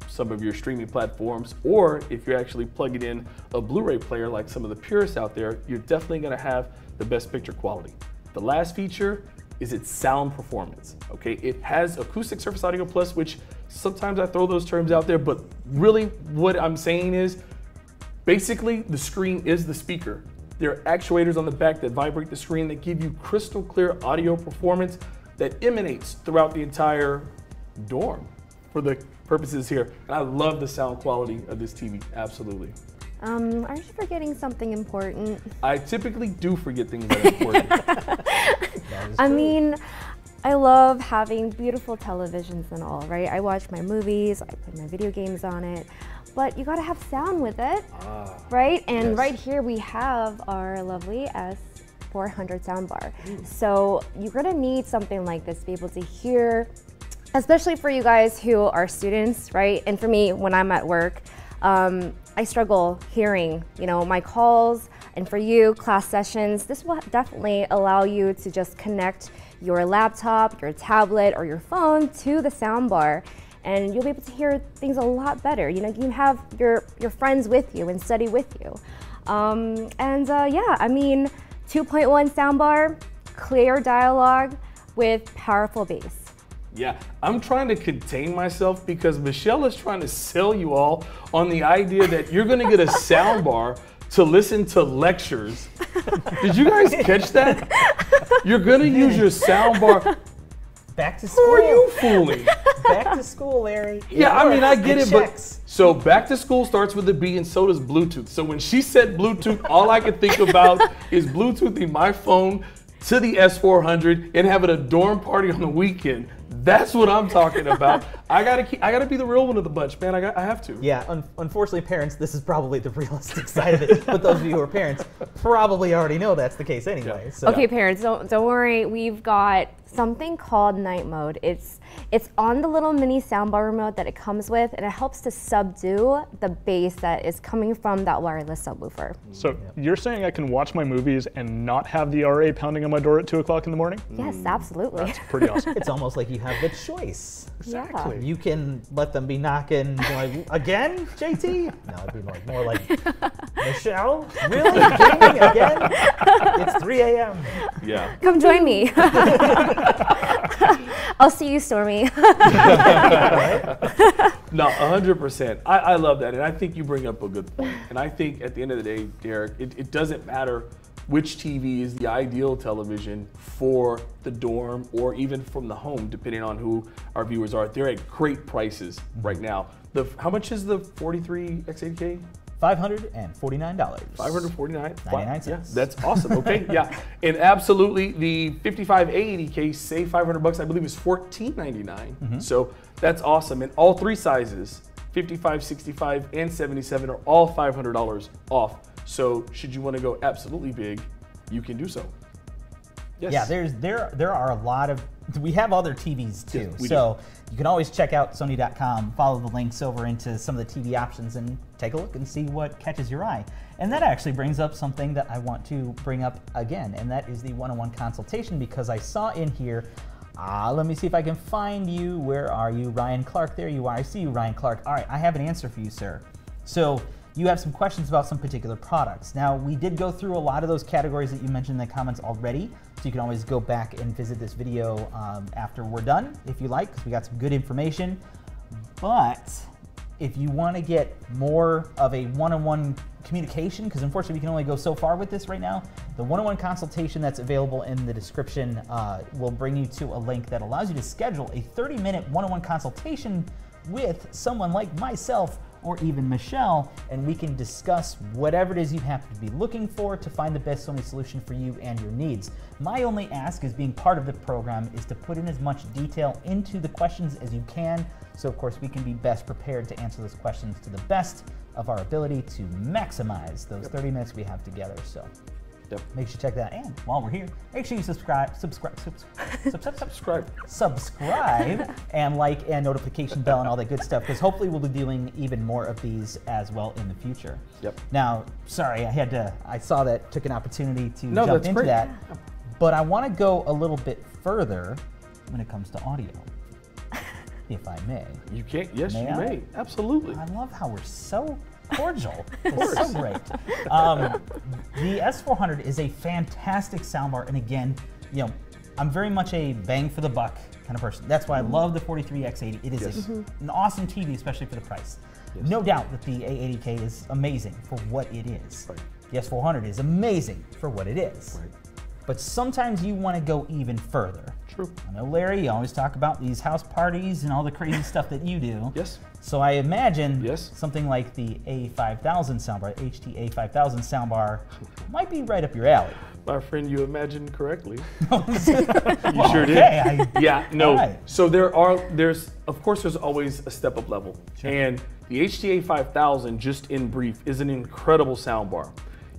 some of your streaming platforms, or if you're actually plugging in a Blu-ray player like some of the purists out there, you're definitely gonna have the best picture quality. The last feature is its sound performance. Okay, it has acoustic surface audio plus, which sometimes I throw those terms out there, but really what I'm saying is basically the screen is the speaker. There are actuators on the back that vibrate the screen that give you crystal clear audio performance that emanates throughout the entire dorm for the purposes here. And I love the sound quality of this TV, absolutely. Um, aren't you forgetting something important? I typically do forget things that are important. I mean, I love having beautiful televisions and all, right? I watch my movies, I play my video games on it, but you gotta have sound with it, right? And yes. right here we have our lovely S400 soundbar. So you're gonna need something like this to be able to hear, especially for you guys who are students, right? And for me, when I'm at work, um, I struggle hearing, you know, my calls. And for you, class sessions, this will definitely allow you to just connect your laptop, your tablet, or your phone to the soundbar, and you'll be able to hear things a lot better. You know, you have your your friends with you and study with you. Um, and uh, yeah, I mean, 2.1 soundbar, clear dialogue with powerful bass. Yeah, I'm trying to contain myself because Michelle is trying to sell you all on the idea that you're gonna get a soundbar to listen to lectures. Did you guys catch that? You're gonna use your soundbar. Back to Who school. are you fooling? Back to school, Larry. Yeah, I mean, I get it, but checks. So back to school starts with a B, and so does Bluetooth. So when she said Bluetooth, all I could think about is Bluetoothing my phone to the S400 and having a dorm party on the weekend. That's what I'm talking about. I gotta keep, I gotta be the real one of the bunch, man. I got, I have to. Yeah, un- unfortunately, parents, this is probably the realistic side of it. But those of you who are parents probably already know that's the case anyway. So. Okay, parents, don't don't worry. We've got something called night mode. It's it's on the little mini soundbar remote that it comes with, and it helps to subdue the bass that is coming from that wireless subwoofer. So you're saying I can watch my movies and not have the RA pounding on my door at two o'clock in the morning? Yes, mm. absolutely. That's pretty awesome. It's almost like you have the choice. Exactly. You can let them be knocking like again, JT. No, it'd be like more like Michelle. Really gaming again? It's 3 a.m. Yeah. Come join me. I'll see you, Stormy. No, 100%. I, I love that. And I think you bring up a good point. And I think at the end of the day, Derek, it, it doesn't matter which TV is the ideal television for the dorm or even from the home, depending on who our viewers are. They're at great prices right mm-hmm. now. The How much is the 43 X80K? $549. 549 99 Yeah, cents. that's awesome. Okay, yeah, and absolutely, the 55 A80K save 500 bucks. I believe is 14.99. Mm-hmm. So that's awesome. And all three sizes, 55, 65, and 77, are all 500 dollars off. So should you want to go absolutely big, you can do so. Yes. Yeah, there's there there are a lot of we have other TVs too. we so you can always check out Sony.com, follow the links over into some of the TV options and take a look and see what catches your eye. And that actually brings up something that I want to bring up again, and that is the one-on-one consultation because I saw in here Ah, let me see if I can find you. Where are you? Ryan Clark. There you are. I see you, Ryan Clark. All right, I have an answer for you, sir. So, you have some questions about some particular products. Now, we did go through a lot of those categories that you mentioned in the comments already, so you can always go back and visit this video um, after we're done, if you like, because we got some good information. But if you want to get more of a one-on-one communication, because unfortunately we can only go so far with this right now, the one-on-one consultation that's available in the description uh, will bring you to a link that allows you to schedule a 30-minute one-on-one consultation with someone like myself or even Michelle, and we can discuss whatever it is you happen to be looking for to find the best Sony solution for you and your needs. My only ask as being part of the program is to put in as much detail into the questions as you can, so of course we can be best prepared to answer those questions to the best of our ability to maximize those 30 minutes we have together. So Yep. make sure you check that. Out. And while we're here, make sure you subscribe, subscribe, subscribe, subscribe, Subscribe. subscribe and like and notification bell and all that good stuff because hopefully we'll be doing even more of these as well in the future. Yep. Now, sorry, I had to. I saw that, took an opportunity to No, jump into great. that, but I want to go a little bit further when it comes to audio, if I may. You can't. Yes, May you I? may. Absolutely. I love how we're so cordial. It's so great. Um, the S400 is a fantastic soundbar, and again, you know, I'm very much a bang for the buck kind of person. That's why I love the 43X80. It is Yes. a, an awesome TV, especially for the price. No doubt that the A80K is amazing for what it is. Right. The S400 is amazing for what it is. Right. But sometimes you want to go even further. True. I know, Larry, you always talk about these house parties and all the crazy stuff that you do. Yes. So I imagine Yes. something like the A5000 soundbar, HT A5000 soundbar, might be right up your alley. My friend, you imagined correctly. you sure did. Okay, I- yeah, no. Right. So there are, there's, of course, there's always a step up level. And the HTA 5000, just in brief, is an incredible soundbar.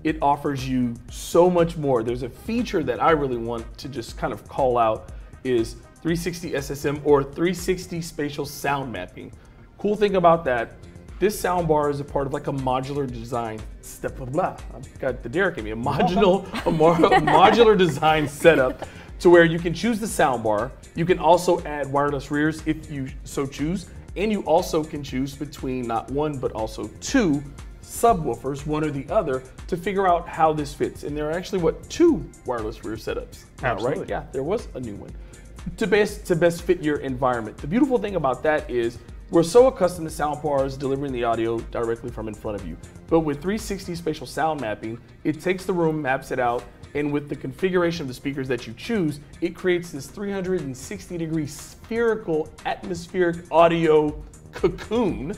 It offers you so much more. There's a feature that I really want to just kind of call out is 360 SSM or 360 spatial sound mapping. Cool thing about that, this soundbar is a part of like a modular design step blah, blah. I've got the Derek in me, a modular, a, mo- a modular design setup to where you can choose the soundbar. You can also add wireless rears if you so choose, and you also can choose between not one but also two subwoofers, one or the other, to figure out how this fits. And there are actually what two wireless rear setups, now, right? Absolutely. Yeah, there was a new one to best to best fit your environment. The beautiful thing about that is we're so accustomed to soundbars delivering the audio directly from in front of you. But with 360 spatial sound mapping, it takes the room, maps it out, and with the configuration of the speakers that you choose, it creates this 360 degree spherical atmospheric audio cocoon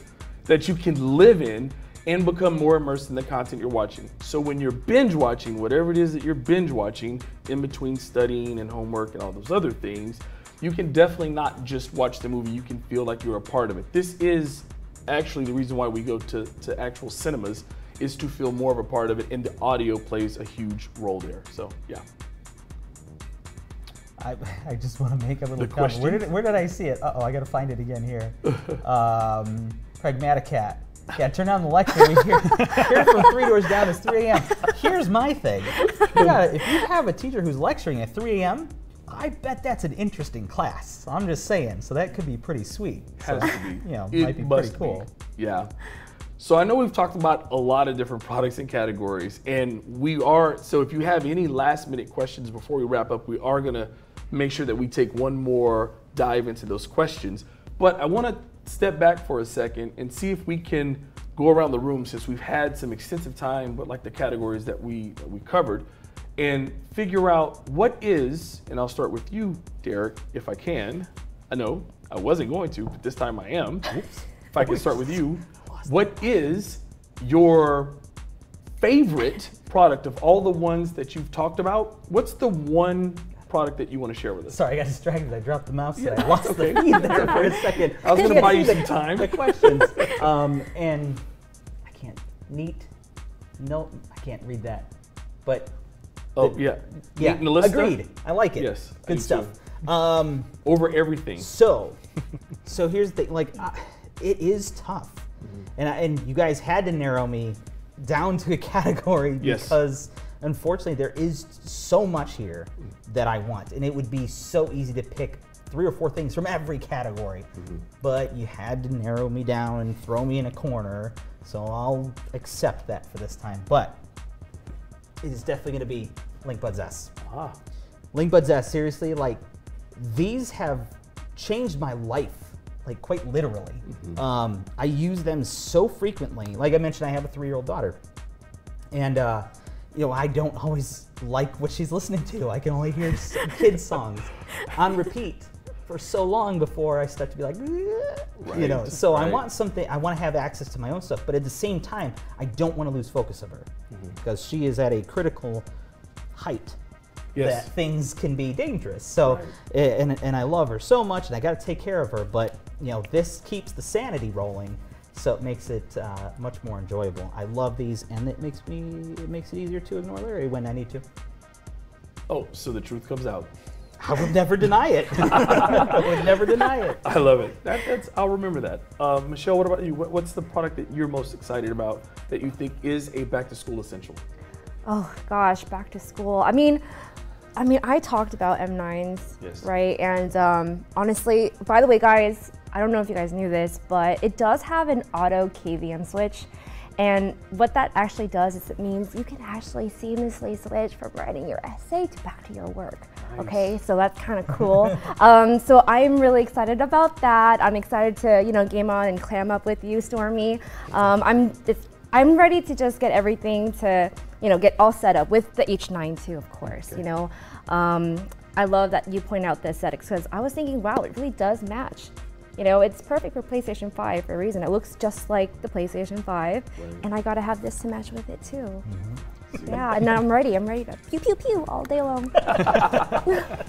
that you can live in and become more immersed in the content you're watching. So when you're binge watching, whatever it is that you're binge watching in between studying and homework and all those other things, you can definitely not just watch the movie, you can feel like you're a part of it. This is actually the reason why we go to, to actual cinemas is to feel more of a part of it and the audio plays a huge role there. So yeah. I, I just want to make a little The comment. Where did, where did I see it? Uh oh, I got to find it again here. um, Pragmaticat. Yeah, turn on the lecture. We hear, hear from three doors down. It's 3 a.m. Here's my thing. You gotta, if you have a teacher who's lecturing at 3 a.m., I bet that's an interesting class. I'm just saying. So that could be pretty sweet. So, Has to be. You know, It might be pretty cool. Yeah. So I know we've talked about a lot of different products and categories, and we are. So if you have any last minute questions before we wrap up, we are gonna make sure that we take one more dive into those questions. But I want to step back for a second and see if we can go around the room since we've had some extensive time, but like the categories that we that we covered, and figure out what is. And I'll start with you, Derek, if I can. I know I wasn't going to, but this time I am. If I can start with you, what is your favorite product of all the ones that you've talked about? What's the one product that you want to share with us? Sorry, I got distracted. I dropped the mouse and Yeah, I lost okay. the feed there for a second. I was gonna buy see you the- some time. The questions. um, and I can't. Neat. No, I can't read that. But Oh yeah, yeah, Neat agreed. I like it. Yes, good stuff. Um, Over everything. so, so here's the thing. Like, uh, it is tough, and I, and you guys had to narrow me down to a category Yes. because unfortunately there is so much here that I want, and it would be so easy to pick three or four things from every category, but you had to narrow me down and throw me in a corner. So I'll accept that for this time, but it is definitely going to be LinkBuds S. Ah, LinkBuds S, seriously, like these have changed my life, like quite literally. Um, I use them so frequently. Like I mentioned, I have a three-year-old daughter, and uh, you know I don't always like what she's listening to. I can only hear kids songs on repeat for so long before I start to be like, "Ugh," you know. Right, So I want something. I want to have access to my own stuff, but at the same time, I don't want to lose focus of her mm-hmm. because she is at a critical height Yes. that things can be dangerous. So, a- and, and I love her so much, and I got to take care of her. But you know, this keeps the sanity rolling, so it makes it uh, much more enjoyable. I love these, and it makes me it makes it easier to ignore Larry when I need to. oh, so the truth comes out. I would never deny it. I would never deny it. I love it. That, that's I'll remember that. Uh, Michelle, what about you? What, what's the product that you're most excited about that you think is a back to school essential? Oh gosh, back to school. I mean, I mean, I talked about M9s, Yes. right? And um, honestly, by the way, guys, I don't know if you guys knew this, but it does have an auto KVM switch. And what that actually does is it means you can actually seamlessly switch from writing your essay to back to your work. Okay, so that's kind of cool. um, so I'm really excited about that. I'm excited to you know game on and clam up with you, Stormy. Um, I'm I'm ready to just get everything to you know get all set up with the H9 too, of course. You know, um, I love that you point out the aesthetics because I was thinking, wow, it really does match. You know, it's perfect for PlayStation 5 for a reason. It looks just like the PlayStation 5, and I gotta have this to match with it too. Yeah, and I'm ready. I'm ready to pew pew pew all day long.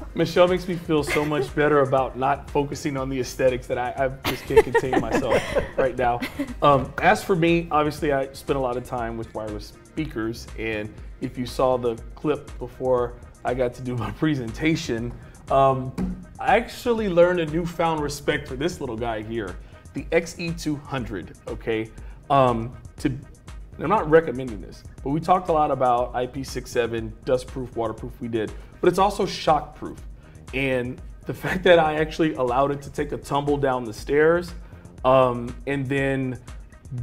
Michelle makes me feel so much better about not focusing on the aesthetics that I, I just can't contain myself right now. Um, as for me, obviously, I spent a lot of time with wireless speakers, and if you saw the clip before I got to do my presentation, um, I actually learned a newfound respect for this little guy here, the XE200. Okay, um, to I'm not recommending this, but we talked a lot about IP67, dust-proof, waterproof. We did, but it's also shock-proof. And the fact that I actually allowed it to take a tumble down the stairs, um, and then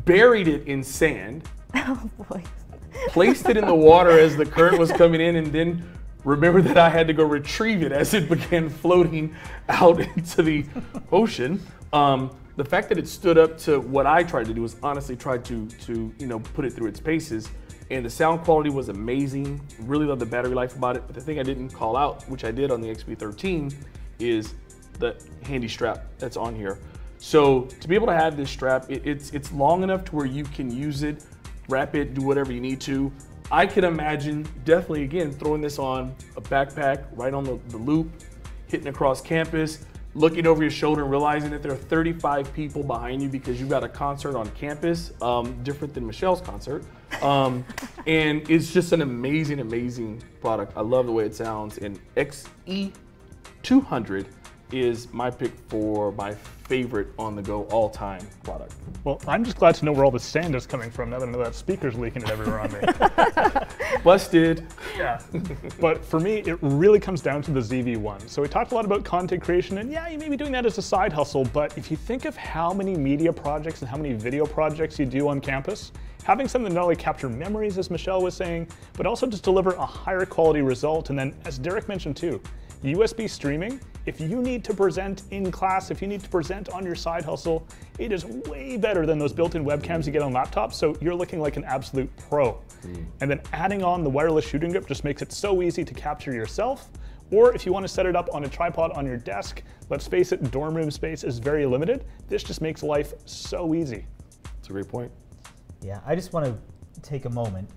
buried it in sand, oh boy. placed it in the water as the current was coming in, and then remembered that I had to go retrieve it as it began floating out into the ocean. Um, the fact that it stood up to what I tried to do was honestly try to to you know put it through its paces, and the sound quality was amazing. Really love the battery life about it. But the thing I didn't call out, which I did on the XB13, is the handy strap that's on here. So to be able to have this strap, it, it's it's long enough to where you can use it, wrap it, do whatever you need to. I can imagine definitely again throwing this on a backpack right on the, the loop, hitting across campus, looking over your shoulder and realizing that there are 35 people behind you because you've got a concert on campus, um, different than Michelle's concert. Um, and it's just an amazing, amazing product. I love the way it sounds. And XE 200 is my pick for my favorite on the go all time product. Well, I'm just glad to know where all the sand is coming from now that I know that speaker's leaking it everywhere on me. Busted. yeah. But for me, it really comes down to the ZV1. So we talked a lot about content creation, and yeah, you may be doing that as a side hustle, but if you think of how many media projects and how many video projects you do on campus, having something to not only capture memories, as Michelle was saying, but also just deliver a higher quality result. And then, as Derek mentioned too, USB streaming, if you need to present in class, if you need to present on your side hustle, it is way better than those built-in webcams you get on laptops, so you're looking like an absolute pro. Hmm. And then adding on the wireless shooting grip just makes it so easy to capture yourself, or if you want to set it up on a tripod on your desk, let's face it, dorm room space is very limited. This just makes life so easy. That's a great point. Yeah, I just want to take a moment.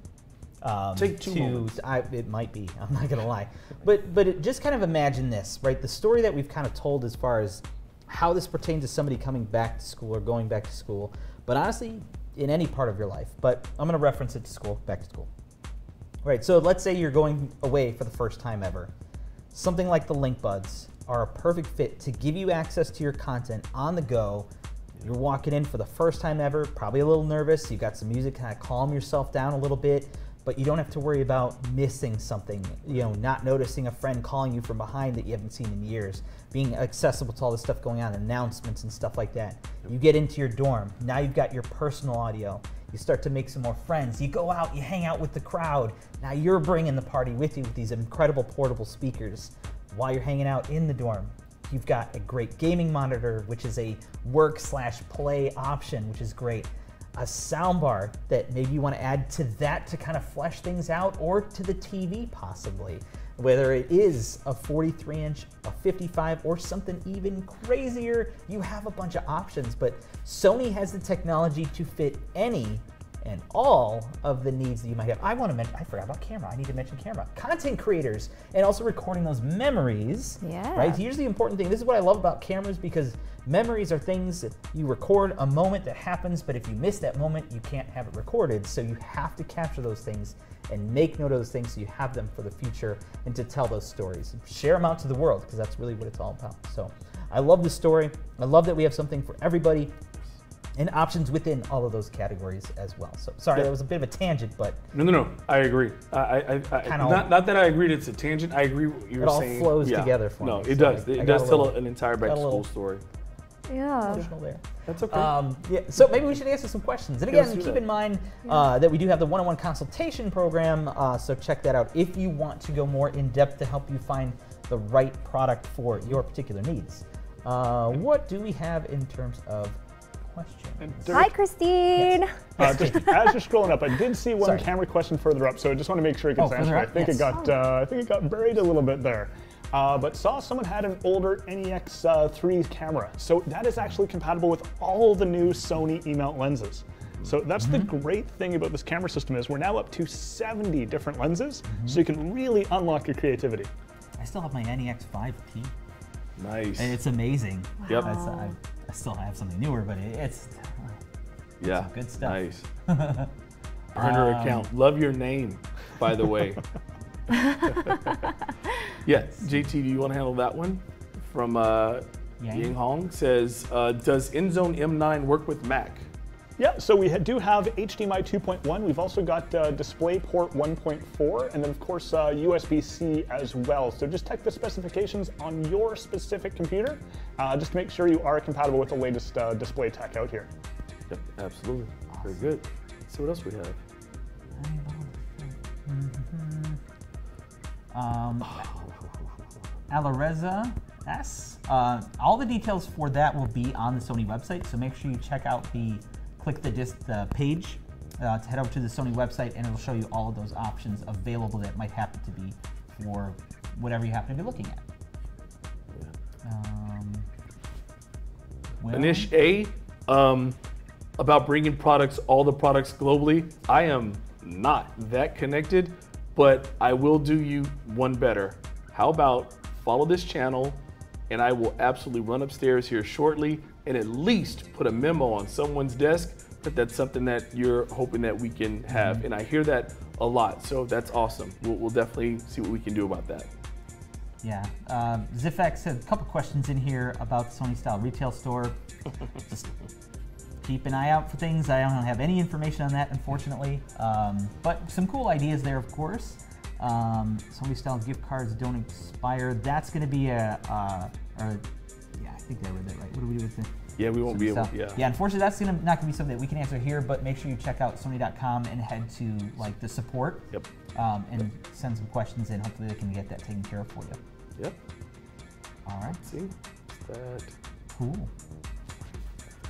Um, Take two to. I, it might be. I'm not gonna lie, but but it, just kind of imagine this, right? The story that we've kind of told as far as how this pertains to somebody coming back to school or going back to school, but honestly, in any part of your life. But I'm gonna reference it to school, back to school. Right. So let's say you're going away for the first time ever. Something like the LinkBuds are a perfect fit to give you access to your content on the go. You're walking in for the first time ever, probably a little nervous. You got some music, kind of calm yourself down a little bit, but you don't have to worry about missing something. You know, not noticing a friend calling you from behind that you haven't seen in years. Being accessible to all the stuff going on, announcements and stuff like that. You get into your dorm. Now you've got your personal audio. You start to make some more friends. You go out, you hang out with the crowd. Now you're bringing the party with you with these incredible portable speakers while you're hanging out in the dorm. You've got a great gaming monitor, which is a work slash play option, which is great. A soundbar that maybe you want to add to that to kind of flesh things out, or to the TV possibly. Whether it is a 43 inch, a 55, or something even crazier, you have a bunch of options. But Sony has the technology to fit any and all of the needs that you might have. I want to mention, I forgot about camera. I need to mention camera. Content creators and also recording those memories. Yeah. Right? Here's the important thing. This is what I love about cameras because memories are things that you record a moment that happens, but if you miss that moment, you can't have it recorded. So you have to capture those things and make note of those things so you have them for the future and to tell those stories. Share them out to the world because that's really what it's all about. So I love the story. I love that we have something for everybody and options within all of those categories as well. So sorry, Yeah. that was a bit of a tangent, but No, no, no. I agree. I, I, I, not, not that I agreed it's a tangent. I agree with what you're saying. It all saying. flows Yeah. together for no, me, No, it so does. I- It does tell little- an entire back to school story. Yeah. additional there. That's okay. Um, yeah, so maybe we should answer some questions. And again, keep that. in mind uh, that we do have the one-on-one consultation program, uh, so check that out if you want to go more in depth to help you find the right product for your particular needs. Uh, what do we have in terms of questions? Hi, Derek, Christine. uh, just as you're scrolling up, I did see one Sorry. camera question further up, so I just want to make sure it gets Oh, answered. I think Yes. it got, uh, I think it got buried a little bit there. Uh, but saw someone had an older NEX uh, 3 camera, so that is actually compatible with all the new Sony E-mount lenses. So that's the Mm-hmm. great thing about this camera system is we're now up to 70 different lenses, Mm-hmm. so you can really unlock your creativity. I still have my NEX 5T, nice. and it's amazing. Yep. That's, I, I still have something newer, but it, it's yeah. some good stuff. Nice. Burner Um, account. Love your name, by the way. yeah, JT, do you want to handle that one? From uh, Yang? Ying Hong says, uh, does INZONE M9 work with Mac? Yeah, so we do have HDMI 2.1. We've also got uh, DisplayPort 1.4, and then of course uh, USB-C as well. So just check the specifications on your specific computer, uh, just to make sure you are compatible with the latest uh, display tech out here. Yep, absolutely. Very good. Let's see what else we have. Um, Alareza S. Uh, all the details for that will be on the Sony website, so make sure you check out the click the disc the page uh, to head over to the Sony website, and it'll show you all of those options available that might happen to be for whatever you happen to be looking at. Um, well, Anish A, um, about bringing products, all the products globally. I am not that connected, but I will do you one better. How about follow this channel, and I will absolutely run upstairs here shortly and at least put a memo on someone's desk that that's something that you're hoping that we can have. And I hear that a lot, so that's awesome. We'll, we'll definitely see what we can do about that. Yeah. Um, Zifx had a couple questions in here about Sony style retail store. Just keep an eye out for things. I don't have any information on that, unfortunately. Um, but some cool ideas there, of course. Um, Sony style gift cards don't expire. That's going to be a, uh, or, yeah, I think I read that right. What do we do with it? Yeah, we won't be able. stuff. Yeah. yeah, unfortunately, that's gonna not gonna be something that we can answer here. But make sure you check out Sony.com and head to like the support. Yep. Um, and send some questions in. Hopefully, they can get that taken care of for you. Yep. All right. See, Is that. Cool.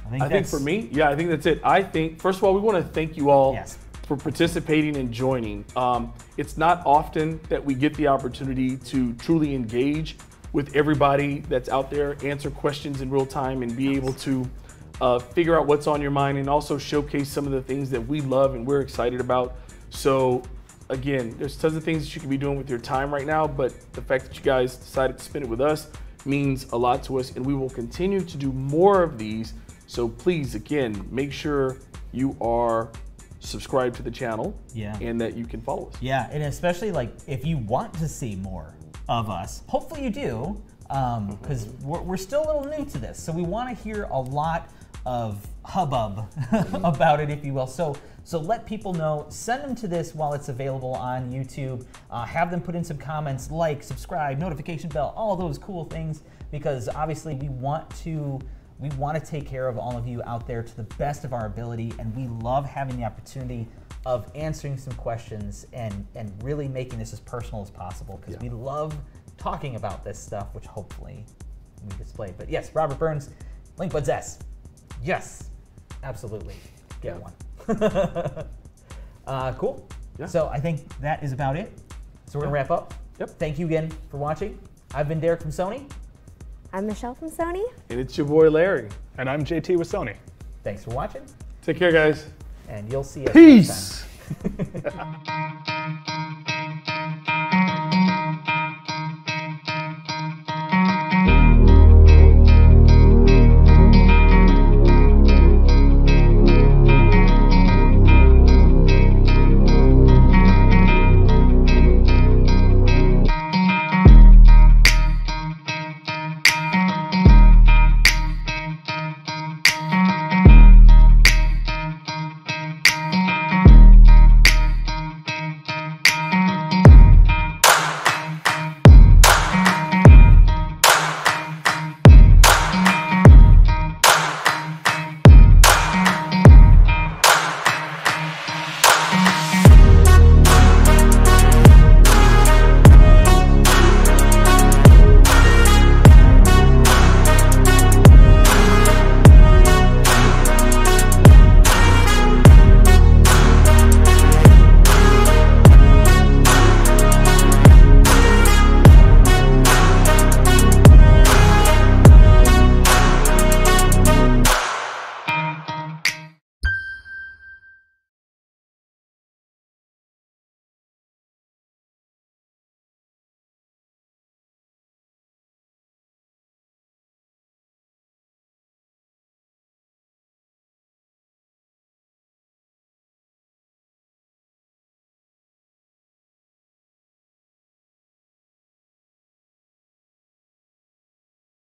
I think, I think for me, yeah, I think that's it. I think first of all, we want to thank you all Yes. for participating and joining. Um, it's not often that we get the opportunity to truly engage with everybody that's out there, answer questions in real time, and be able to uh, figure out what's on your mind, and also showcase some of the things that we love and we're excited about. So. Again, there's tons of things that you can be doing with your time right now, but the fact that you guys decided to spend it with us means a lot to us, and we will continue to do more of these. So please, again, make sure you are subscribed to the channel Yeah. and that you can follow us. Yeah, and especially like if you want to see more of us, hopefully you do, because we're, we're still a little new to this. So we want to hear a lot of hubbub about it, if you will. So so let people know. Send them to this while it's available on YouTube. Uh, have them put in some comments, like, subscribe, notification bell, all those cool things, because obviously we want to we want to take care of all of you out there to the best of our ability, and we love having the opportunity of answering some questions and and really making this as personal as possible because we love talking about this stuff, which hopefully we display. But yes, Robert Burns, LinkBuds S. Yes, absolutely. Get Yeah. one. uh, cool. Yeah. So I think that is about it. So we're gonna wrap up. Yep. Thank you again for watching. I've been Derek from Sony. I'm Michelle from Sony. And it's your boy Larry. And I'm JT with Sony. Thanks for watching, Take care, guys. and you'll see us next time. Peace.